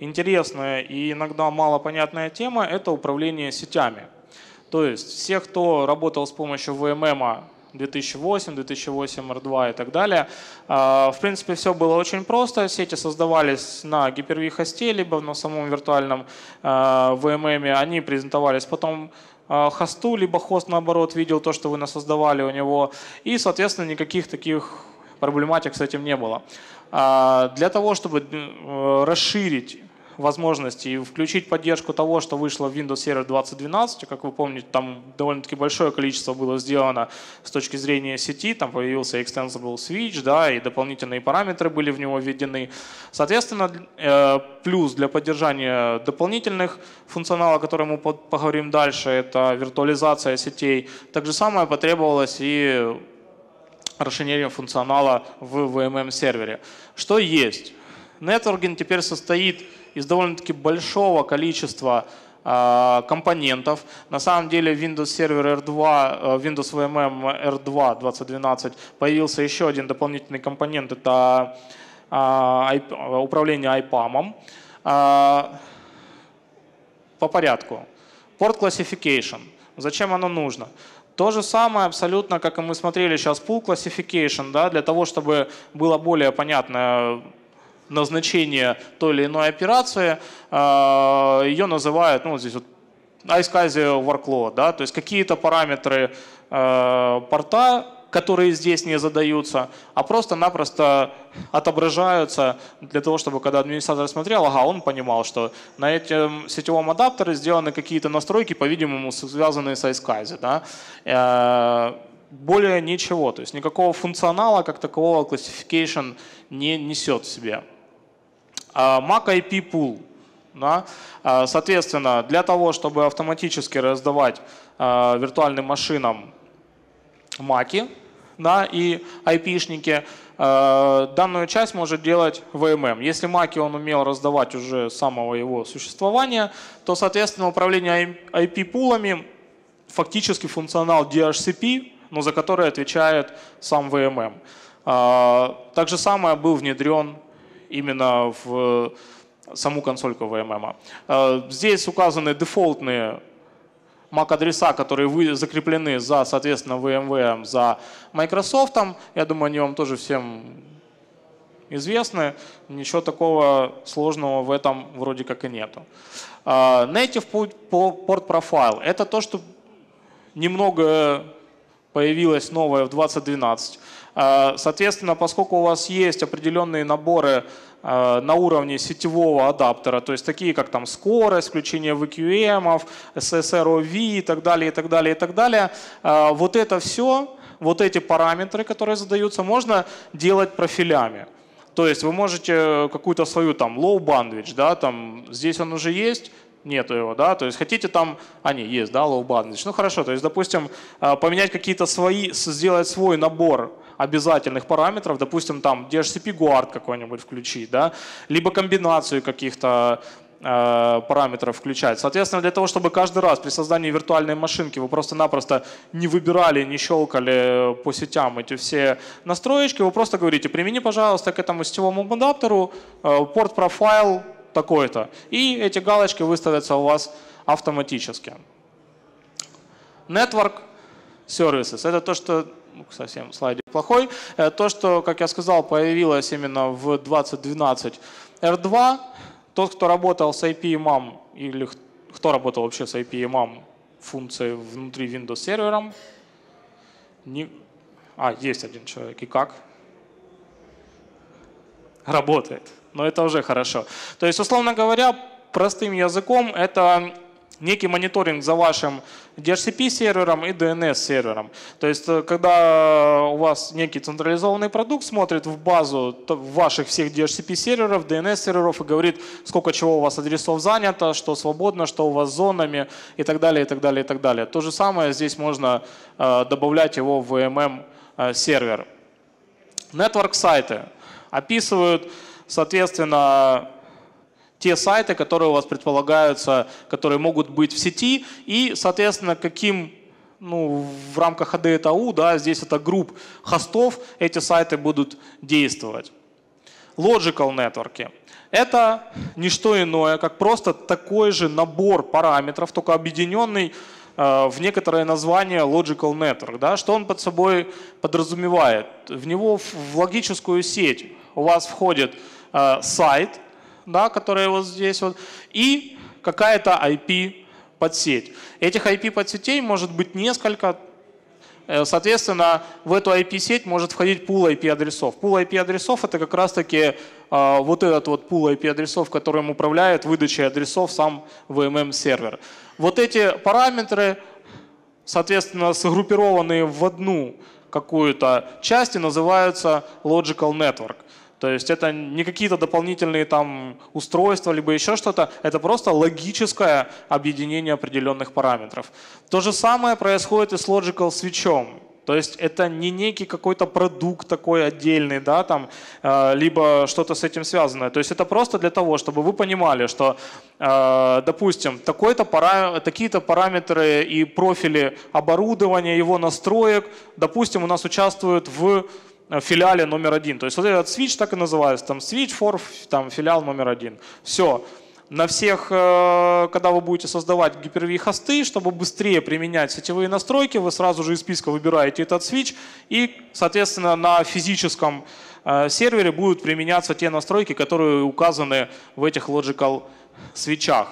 интересная и иногда малопонятная тема – это управление сетями. То есть все, кто работал с помощью VMM 2008, 2008 R2 и так далее. А, в принципе, все было очень просто. Сети создавались на Hyper-V хосте, либо на самом виртуальном а, VMM. Они презентовались потом а, хосту, либо хост, наоборот, видел то, что вы насоздавали у него. И, соответственно, никаких таких проблематик с этим не было. Для того, чтобы э, расширить возможности и включить поддержку того, что вышло в Windows Server 2012. Как вы помните, там довольно-таки большое количество было сделано с точки зрения сети. Там появился Extensible Switch, да, и дополнительные параметры были в него введены. Соответственно, э, плюс для поддержания дополнительных функционалов, о котором мы поговорим дальше, это виртуализация сетей. Так же самое потребовалось и расширение функционала в VMM сервере. Что есть? Нетворкинг теперь состоит из довольно-таки большого количества а, компонентов. На самом деле Windows Server R2, э, Windows VMM R2 2012 появился еще один дополнительный компонент, это а, управление IPAM. А, по порядку. Port Classification. Зачем оно нужно? То же самое абсолютно, как и мы смотрели сейчас, Pool Classification, да, для того, чтобы было более понятно, назначения той или иной операции, а, ее называют, ну, здесь вот, iSCSI workload, да, то есть какие-то параметры а, порта, которые здесь не задаются, а просто-напросто отображаются для того, чтобы когда администратор смотрел, ага, он понимал, что на этом сетевом адаптере сделаны какие-то настройки, по-видимому, связанные с iSCSI. Да? Э, более ничего, то есть никакого функционала как такового classification не несет в себе. А, Mac IP Pool. Да? А, соответственно, для того, чтобы автоматически раздавать а, виртуальным машинам маки да, и IP-шники, данную часть может делать VMM. Если маки он умел раздавать уже с самого его существования, то, соответственно, управление IP-пулами фактически функционал DHCP, но за который отвечает сам VMM. Так же самое был внедрен именно в саму консольку VMM. Э, здесь указаны дефолтные MAC-адреса, которые закреплены за, соответственно, VMware, за Microsoft. Я думаю, они вам тоже всем известны. Ничего такого сложного в этом вроде как и нету. Э, Native Port Profile – это то, что немного появилось новое в 2012. Э, соответственно, поскольку у вас есть определенные наборы э, на уровне сетевого адаптера, то есть такие как там скорость, включение VQM, SSROV и так далее, и так далее, и так далее, э, вот это все, вот эти параметры, которые задаются, можно делать профилями. То есть вы можете какую-то свою там low bandwidth, да, там здесь он уже есть, нету его, да, то есть хотите там, а не, есть, да, low bandwidth, ну хорошо, то есть, допустим, поменять какие-то свои, сделать свой набор обязательных параметров, допустим, там DHCP guard какой-нибудь включить, да, либо комбинацию каких-то э, параметров включать. Соответственно, для того, чтобы каждый раз при создании виртуальной машинки вы просто-напросто не выбирали, не щелкали по сетям эти все настроечки, вы просто говорите, примени, пожалуйста, к этому сетевому адаптеру э, порт профайл такой-то. И эти галочки выставятся у вас автоматически. Network Services – это то, что ну, совсем слайдик плохой. Э, то, что, как я сказал, появилось именно в 2012 R2, тот, кто работал с IP-MAM или кто работал вообще с IP-MAM функцией внутри Windows сервером, не... а, есть один человек, и как? Работает, но это уже хорошо. То есть, условно говоря, простым языком это некий мониторинг за вашим DHCP-сервером и DNS-сервером. То есть, э, когда у вас некий централизованный продукт смотрит в базу ваших всех DHCP-серверов, DNS-серверов и говорит, сколько чего у вас адресов занято, что свободно, что у вас зонами и так далее, и так далее, и так далее. То же самое здесь можно э, добавлять его в VMM-сервер. Э, Network-сайты описывают, соответственно, те сайты, которые у вас предполагаются, которые могут быть в сети, и, соответственно, каким ну, в рамках ADTAU, да, здесь это групп хостов, эти сайты будут действовать. Logical network. Это не что иное, как просто такой же набор параметров, только объединенный э, в некоторое название Logical Network. Да? Что он под собой подразумевает? В него в логическую сеть у вас входит э, сайт, да, которая вот здесь вот, и какая-то IP подсеть. Этих IP подсетей может быть несколько, э, Соответственно, в эту IP-сеть может входить пул IP-адресов. Пул IP-адресов это как раз-таки э, вот этот вот пул IP-адресов, которым управляет выдачей адресов сам VMM-сервер. Вот эти параметры, соответственно, сгруппированные в одну какую-то часть называются logical network. То есть это не какие-то дополнительные там устройства, либо еще что-то, это просто логическое объединение определенных параметров. То же самое происходит и с Logical Switch. То есть это не некий какой-то продукт такой отдельный, да, там, э, либо что-то с этим связанное. То есть это просто для того, чтобы вы понимали, что, э, допустим, пара, такие-то параметры и профили оборудования, его настроек, допустим, у нас участвуют в филиале номер один. То есть вот этот switch так и называется, там switch for там, филиал номер один. Все. На всех, э, когда вы будете создавать Hyper-V хосты, чтобы быстрее применять сетевые настройки, вы сразу же из списка выбираете этот switch и, соответственно, на физическом э, сервере будут применяться те настройки, которые указаны в этих logical свечах.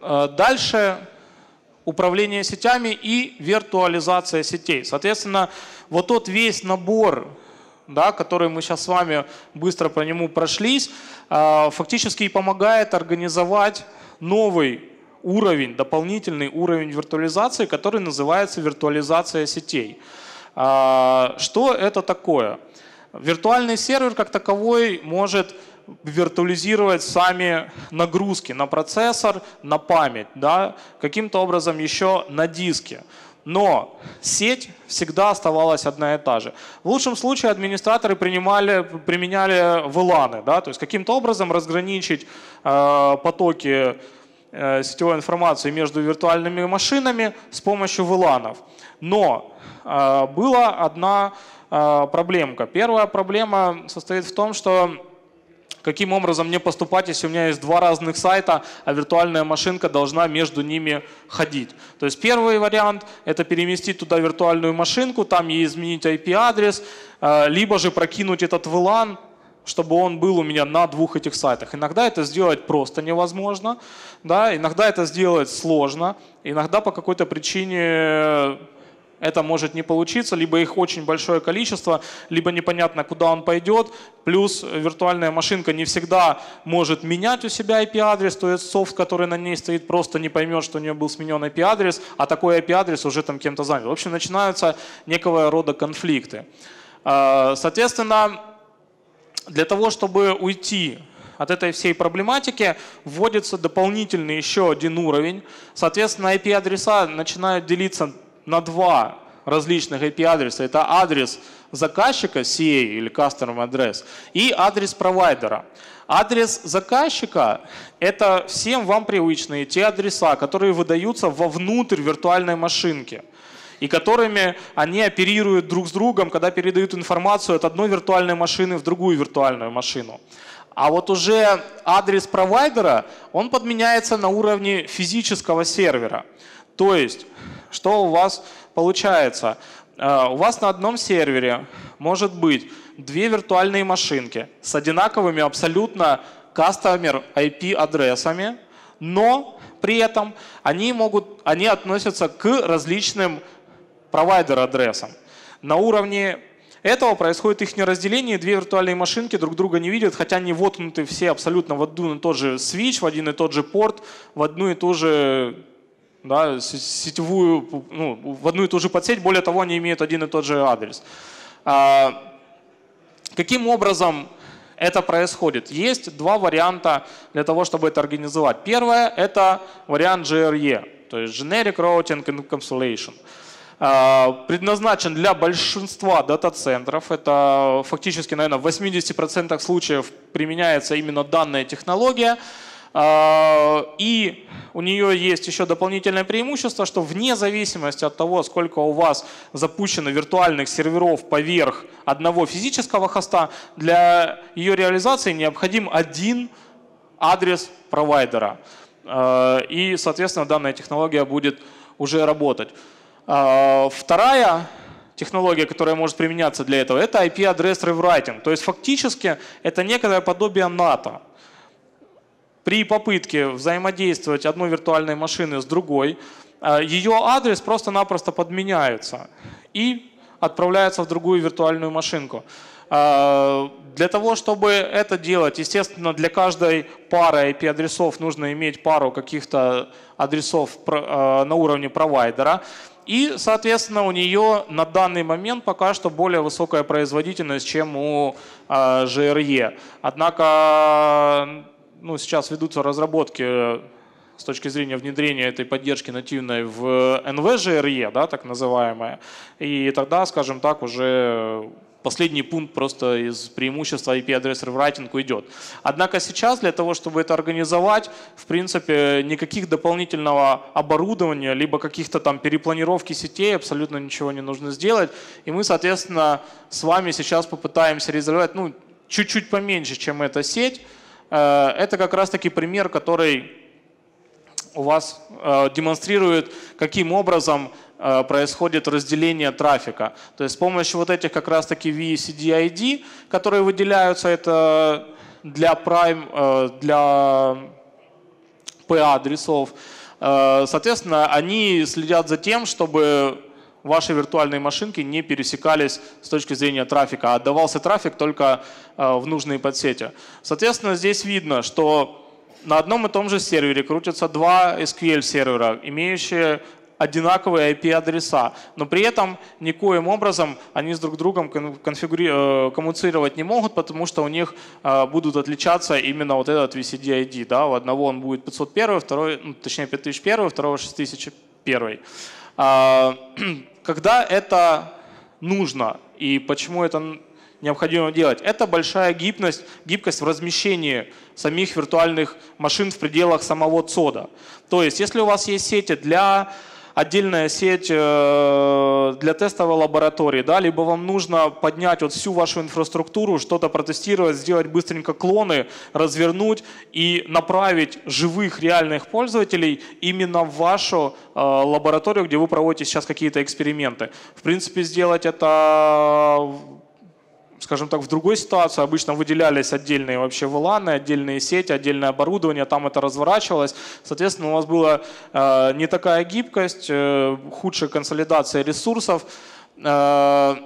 Дальше управление сетями и виртуализация сетей. Соответственно, вот тот весь набор, да, который мы сейчас с вами быстро по нему прошлись, а, фактически и помогает организовать новый уровень, дополнительный уровень виртуализации, который называется виртуализация сетей. А, что это такое? Виртуальный сервер как таковой может виртуализировать сами нагрузки на процессор, на память, да, каким-то образом еще на диске. Но сеть всегда оставалась одна и та же. В лучшем случае администраторы принимали, применяли VLAN, да, то есть каким-то образом разграничить э, потоки э, сетевой информации между виртуальными машинами с помощью VLAN. Но э, была одна э, проблемка. Первая проблема состоит в том, что каким образом мне поступать, если у меня есть два разных сайта, а виртуальная машинка должна между ними ходить. То есть первый вариант – это переместить туда виртуальную машинку, там ей изменить IP-адрес, э, либо же прокинуть этот VLAN, чтобы он был у меня на двух этих сайтах. Иногда это сделать просто невозможно, да, иногда это сделать сложно, иногда по какой-то причине это может не получиться, либо их очень большое количество, либо непонятно, куда он пойдет. Плюс виртуальная машинка не всегда может менять у себя IP-адрес, то есть софт, который на ней стоит, просто не поймет, что у нее был сменен IP-адрес, а такой IP-адрес уже там кем-то занят. В общем, начинаются некого рода конфликты. А, соответственно, для того, чтобы уйти от этой всей проблематики вводится дополнительный еще один уровень. Соответственно, IP-адреса начинают делиться на два различных IP-адреса. Это адрес заказчика CA или Customer Address и адрес провайдера. Адрес заказчика – это всем вам привычные те адреса, которые выдаются вовнутрь виртуальной машинки и которыми они оперируют друг с другом, когда передают информацию от одной виртуальной машины в другую виртуальную машину. А вот уже адрес провайдера, он подменяется на уровне физического сервера. То есть что у вас получается? Э, у вас на одном сервере может быть две виртуальные машинки с одинаковыми абсолютно кастомер IP-адресами, но при этом они, могут, они относятся к различным провайдер-адресам. На уровне этого происходит их неразделение, две виртуальные машинки друг друга не видят, хотя они воткнуты все абсолютно в один и тот же switch, в один и тот же порт, в одну и ту же да, сетевую, ну, в одну и ту же подсеть, более того, они имеют один и тот же адрес. А, каким образом это происходит? Есть два варианта для того, чтобы это организовать. Первое – это вариант GRE, то есть Generic Routing Encapsulation. А, предназначен для большинства дата-центров. Это фактически, наверное, в 80% случаев применяется именно данная технология. А, и у нее есть еще дополнительное преимущество, что вне зависимости от того, сколько у вас запущено виртуальных серверов поверх одного физического хоста, для ее реализации необходим один адрес провайдера. А, и, соответственно, данная технология будет уже работать. А, вторая технология, которая может применяться для этого, это IP-адрес rewriting. То есть фактически это некое подобие НАТО. При попытке взаимодействовать одной виртуальной машины с другой, а, ее адрес просто-напросто подменяется и отправляется в другую виртуальную машинку. А, для того, чтобы это делать, естественно, для каждой пары IP-адресов нужно иметь пару каких-то адресов на уровне провайдера. И, соответственно, у нее на данный момент пока что более высокая производительность, чем у э, GRE. Однако ну, сейчас ведутся разработки с точки зрения внедрения этой поддержки нативной в NVGRE, да, так называемая. И тогда, скажем так, уже последний пункт просто из преимущества IP-адрес реврайтинг уйдет. Однако сейчас для того, чтобы это организовать, в принципе, никаких дополнительного оборудования, либо каких-то там перепланировки сетей абсолютно ничего не нужно сделать. И мы, соответственно, с вами сейчас попытаемся реализовать ну, чуть-чуть поменьше, чем эта сеть. Э, это как раз-таки пример, который у вас э, демонстрирует, каким образом Э, происходит разделение трафика. То есть с помощью вот этих как раз таки VCDID, которые выделяются, это для Prime, для PA-адресов, э, соответственно, они следят за тем, чтобы ваши виртуальные машинки не пересекались с точки зрения трафика, а отдавался трафик только в нужные подсети. Соответственно, здесь видно, что на одном и том же сервере крутятся два SQL-сервера, имеющие одинаковые IP-адреса, но при этом никоим образом они с друг другом конфигури... Э, коммуницировать не могут, потому что у них э, будут отличаться именно вот этот VCD-ID. Да? У одного он будет 501, второй, ну, точнее 5001, второго 6001. Когда это нужно и почему это необходимо делать? Это большая гибкость, гибкость в размещении самих виртуальных машин в пределах самого ЦОДа. То есть, если у вас есть сети для отдельная сеть э, для тестовой лаборатории, да, либо вам нужно поднять вот всю вашу инфраструктуру, что-то протестировать, сделать быстренько клоны, развернуть и направить живых реальных пользователей именно в вашу э, лабораторию, где вы проводите сейчас какие-то эксперименты. В принципе, сделать это скажем так, в другой ситуации обычно выделялись отдельные вообще VLAN, отдельные сети, отдельное оборудование, там это разворачивалось. Соответственно, у вас была э, не такая гибкость, э, худшая консолидация ресурсов. Э,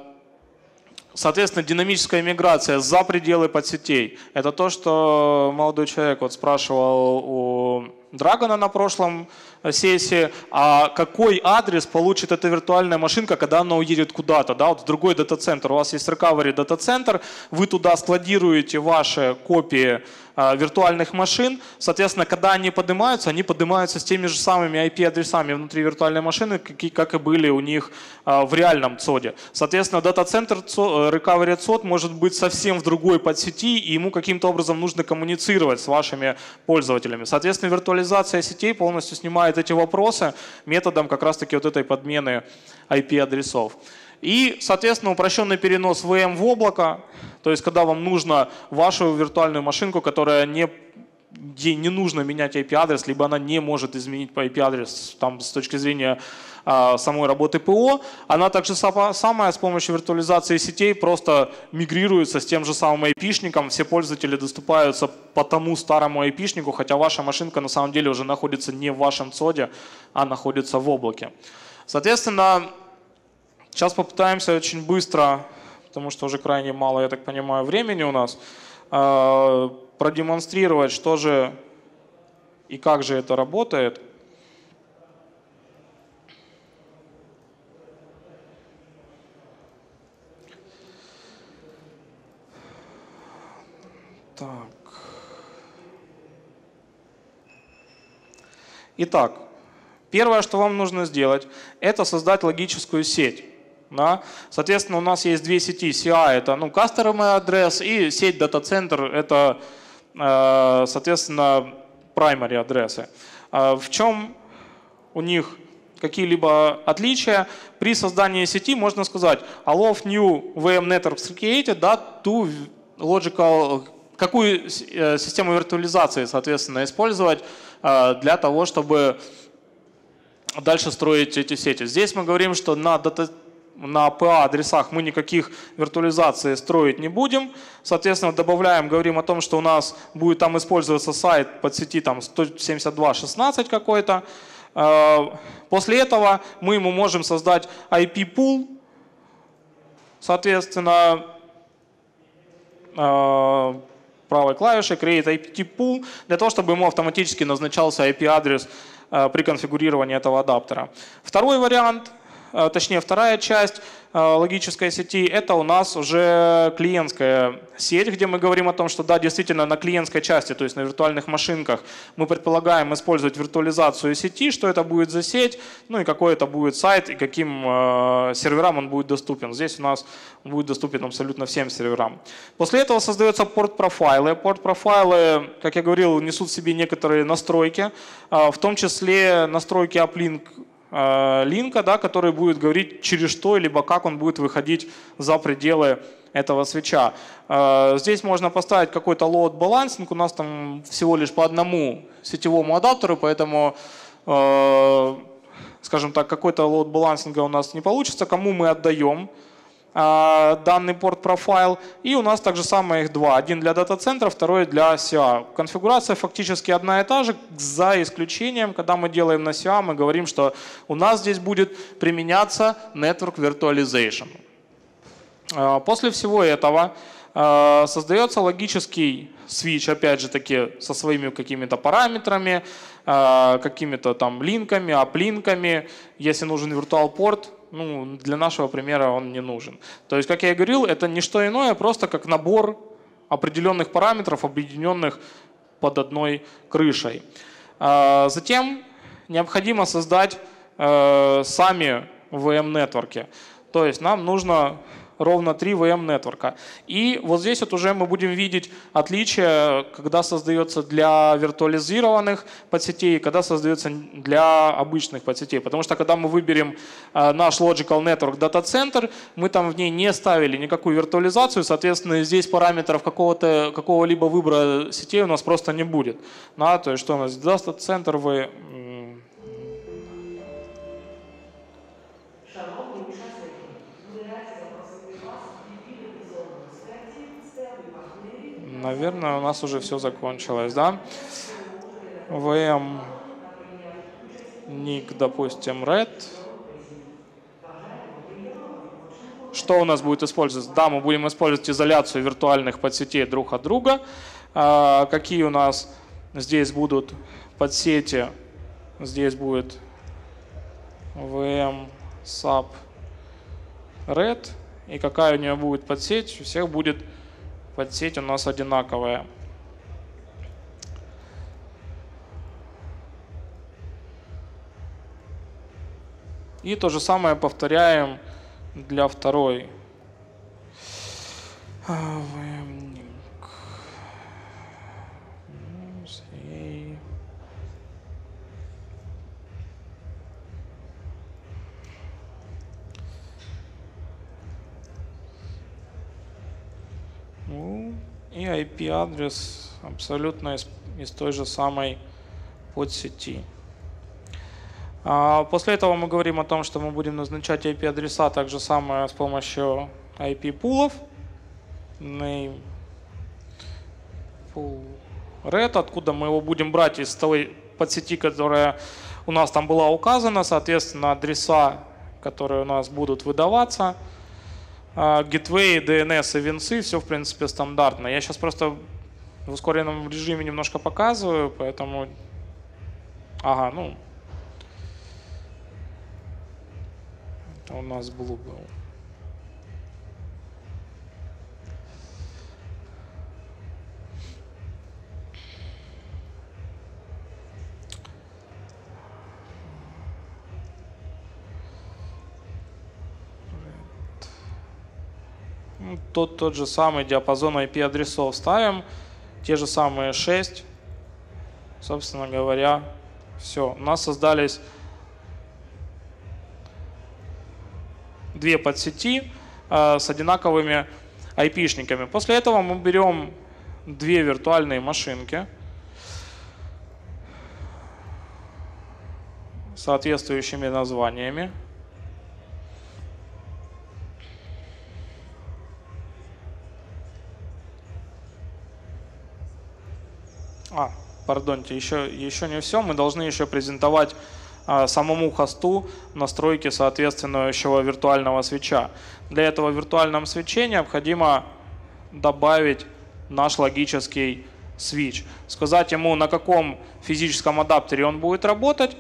Соответственно, динамическая миграция за пределы подсетей. Это то, что молодой человек вот спрашивал у Драгона на прошлом сессии, а какой адрес получит эта виртуальная машинка, когда она уедет куда-то, да, вот в другой дата-центр. У вас есть recovery дата-центр, вы туда складируете ваши копии а, виртуальных машин. Соответственно, когда они поднимаются, они поднимаются с теми же самыми IP-адресами внутри виртуальной машины, какие, как и были у них а, в реальном ЦОДе. Соответственно, дата-центр э, Recovery ЦОД может быть совсем в другой подсети, и ему каким-то образом нужно коммуницировать с вашими пользователями. Соответственно, виртуализация сетей полностью снимает эти вопросы методом как раз-таки вот этой подмены IP-адресов. И, соответственно, упрощенный перенос VM в облако, то есть когда вам нужно вашу виртуальную машинку, которая не ей не нужно менять IP-адрес, либо она не может изменить IP-адрес там, с точки зрения самой работы ПО. Она также самая с помощью виртуализации сетей просто мигрируется с тем же самым IP-шником. Все пользователи доступаются по тому старому IP-шнику, хотя ваша машинка на самом деле уже находится не в вашем ЦОДе, а находится в облаке. Соответственно, сейчас попытаемся очень быстро, потому что уже крайне мало, я так понимаю, времени у нас, а, продемонстрировать, что же и как же это работает. Итак, первое, что вам нужно сделать, это создать логическую сеть. Да? Соответственно, у нас есть две сети. CI – это ну, customer адрес, и сеть Center – это, э, соответственно, primary адресы. А в чем у них какие-либо отличия? При создании сети можно сказать all of new VM networks created that to logical какую э, систему виртуализации, соответственно, использовать э, для того, чтобы дальше строить эти сети. Здесь мы говорим, что на дата на PA-адресах мы никаких виртуализаций строить не будем. Соответственно, добавляем, говорим о том, что у нас будет там использоваться сайт под сети там 172.16 какой-то. Э, после этого мы ему можем создать IP-пул, соответственно, э, правой клавишей create IP-pool для того, чтобы ему автоматически назначался IP-адрес э, при конфигурировании этого адаптера. Второй вариант – Э, точнее вторая часть логической сети, это у нас уже клиентская сеть, где мы говорим о том, что да, действительно на клиентской части, то есть на виртуальных машинках, мы предполагаем использовать виртуализацию сети, что это будет за сеть, ну и какой это будет сайт и каким э, серверам он будет доступен. Здесь у нас он будет доступен абсолютно всем серверам. После этого создаются порт-профайлы. Порт-профайлы, как я говорил, несут в себе некоторые настройки, в том числе настройки uplink линка, да, который будет говорить, через что, либо как он будет выходить за пределы этого свеча. Э, здесь можно поставить какой-то load балансинг, у нас там всего лишь по одному сетевому адаптеру, поэтому, э, скажем так, какой-то load балансинга у нас не получится. Кому мы отдаем, данный порт профайл. И у нас также самое их два. Один для дата-центра, второй для CA. Конфигурация фактически одна и та же, за исключением, когда мы делаем на CA, мы говорим, что у нас здесь будет применяться Network Virtualization. А, после всего этого а, создается логический switch, опять же таки, со своими какими-то параметрами, какими-то там линками, аплинками. Если нужен виртуал порт, ну, для нашего примера он не нужен. То есть, как я и говорил, это не что иное, просто как набор определенных параметров, объединенных под одной крышей. А, затем необходимо создать э, сами VM-нетворки. То есть нам нужно ровно 3 VM-нетворка. И вот здесь вот уже мы будем видеть отличие, когда создается для виртуализированных подсетей, когда создается для обычных подсетей. Потому что когда мы выберем э, наш Logical Network Data Center, мы там в ней не ставили никакую виртуализацию, соответственно, здесь параметров какого-то, какого-либо выбора сетей у нас просто не будет. Да, то есть что у нас? Data Center вы Наверное, у нас уже все закончилось, да? VM ник, допустим, red. Что у нас будет использоваться? Да, мы будем использовать изоляцию виртуальных подсетей друг от друга. А, какие у нас здесь будут подсети? Здесь будет VM sub red. И какая у нее будет подсеть? У всех будет подсеть у нас одинаковая. И то же самое повторяем для второй. И IP-адрес абсолютно из, из той же самой подсети. А, после этого мы говорим о том, что мы будем назначать IP-адреса так же самое с помощью IP-пулов. Name pool red, откуда мы его будем брать из той подсети, которая у нас там была указана, соответственно, адреса, которые у нас будут выдаваться. Gateway, DNS и венцы, все в принципе стандартно. Я сейчас просто в ускоренном режиме немножко показываю, поэтому... Ага, ну, у нас Blue был. Тот, тот же самый диапазон IP-адресов ставим, те же самые 6. Собственно говоря, все. У нас создались две подсети э, с одинаковыми IP-шниками. После этого мы берем две виртуальные машинки соответствующими названиями. Пардонте, еще, еще не все. Мы должны еще презентовать а, самому хосту настройки соответствующего виртуального свеча. Для этого в виртуальном свече необходимо добавить наш логический свич. Сказать ему, на каком физическом адаптере он будет работать.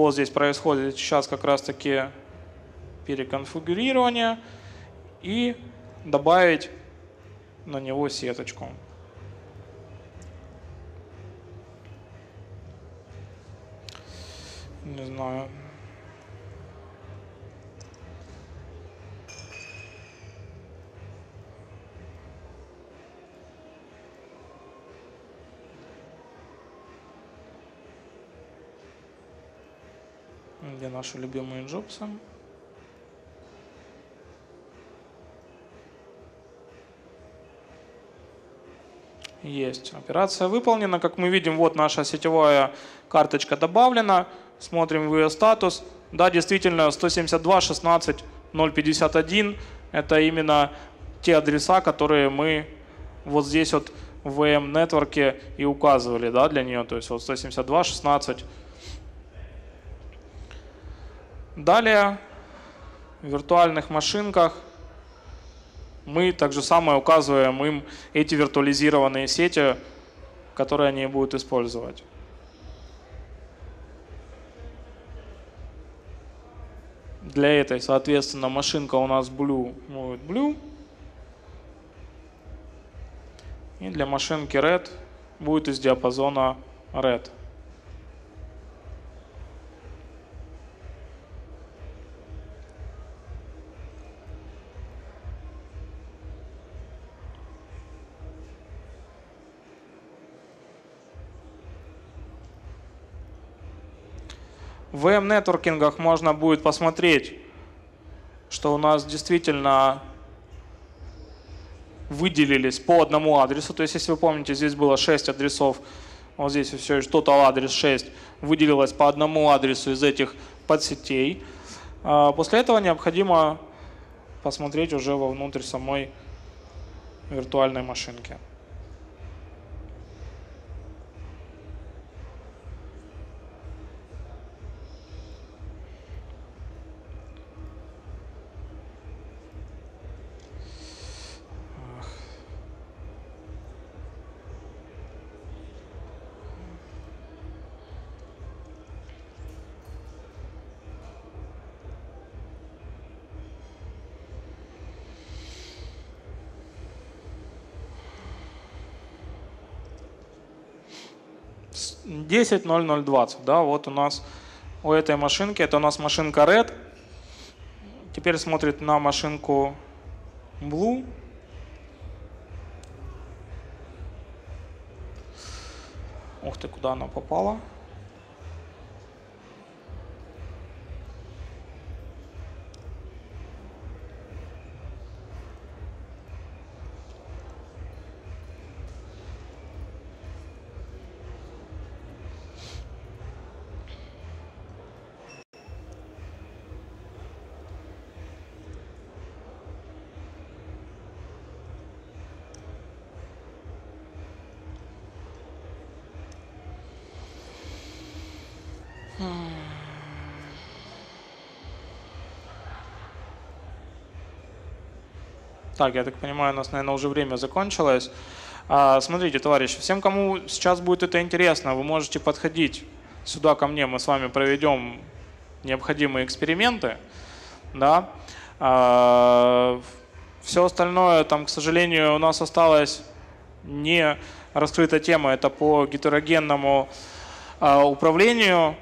Вот здесь происходит сейчас как раз таки переконфигурирование и добавить на него сеточку. Не знаю. Где наши любимые джобсы? Есть. Операция выполнена. Как мы видим, вот наша сетевая карточка добавлена. Смотрим в ее статус. Да, действительно, 172 16 051 это именно те адреса, которые мы вот здесь вот в VM нетворке и указывали да, для нее. То есть вот 172 16. Далее в виртуальных машинках мы также самое указываем им эти виртуализированные сети, которые они будут использовать. Для этой, соответственно, машинка у нас blue будет blue. И для машинки red будет из диапазона red. В VM-нетворкингах можно будет посмотреть, что у нас действительно выделились по одному адресу. То есть, если вы помните, здесь было 6 адресов, вот здесь все еще total адрес 6, выделилось по одному адресу из этих подсетей. А после этого необходимо посмотреть уже вовнутрь самой виртуальной машинки. Десять ноль ноль двадцать, да, вот у нас у этой машинки, это у нас машинка Red, теперь смотрит на машинку Blue, Ух ты, куда она попала? Так, я так понимаю, у нас, наверное, уже время закончилось. А, смотрите, товарищи, всем, кому сейчас будет это интересно, вы можете подходить сюда ко мне, мы с вами проведем необходимые эксперименты. Да? А, все остальное, там, к сожалению, у нас осталось не раскрыта тема, это по гетерогенному а, управлению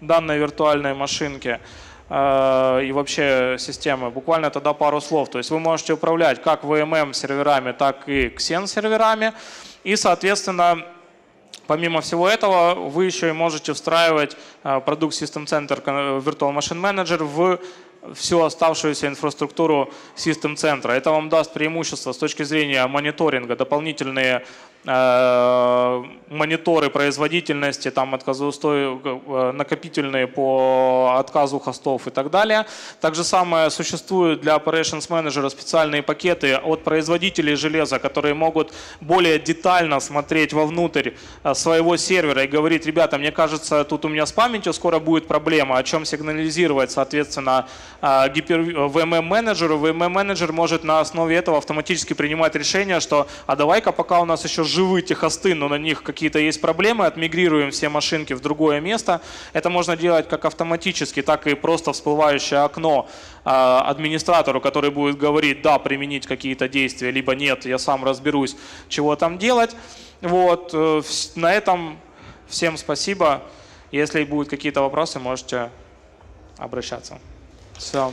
данной виртуальной машинки и вообще системы. Буквально тогда пару слов. То есть вы можете управлять как VMM серверами, так и Xen серверами. И, соответственно, Помимо всего этого, вы еще и можете встраивать э, продукт System Center Virtual Machine Manager в всю оставшуюся инфраструктуру систем центра. Это вам даст преимущество с точки зрения мониторинга, дополнительные Э, мониторы производительности, там отказоустой, э, накопительные по отказу хостов и так далее. Так же самое существуют для Operations Manager специальные пакеты от производителей железа, которые могут более детально смотреть вовнутрь э, своего сервера и говорить, ребята, мне кажется, тут у меня с памятью скоро будет проблема, о чем сигнализировать, соответственно, гипер... VMM менеджеру. VMM менеджер может на основе этого автоматически принимать решение, что а давай-ка пока у нас еще живы те хосты, но на них какие-то есть проблемы, отмигрируем все машинки в другое место. Это можно делать как автоматически, так и просто всплывающее окно а, администратору, который будет говорить, да, применить какие-то действия, либо нет, я сам разберусь, чего там делать. Вот, э, на этом всем спасибо. Если будут какие-то вопросы, можете обращаться. Все.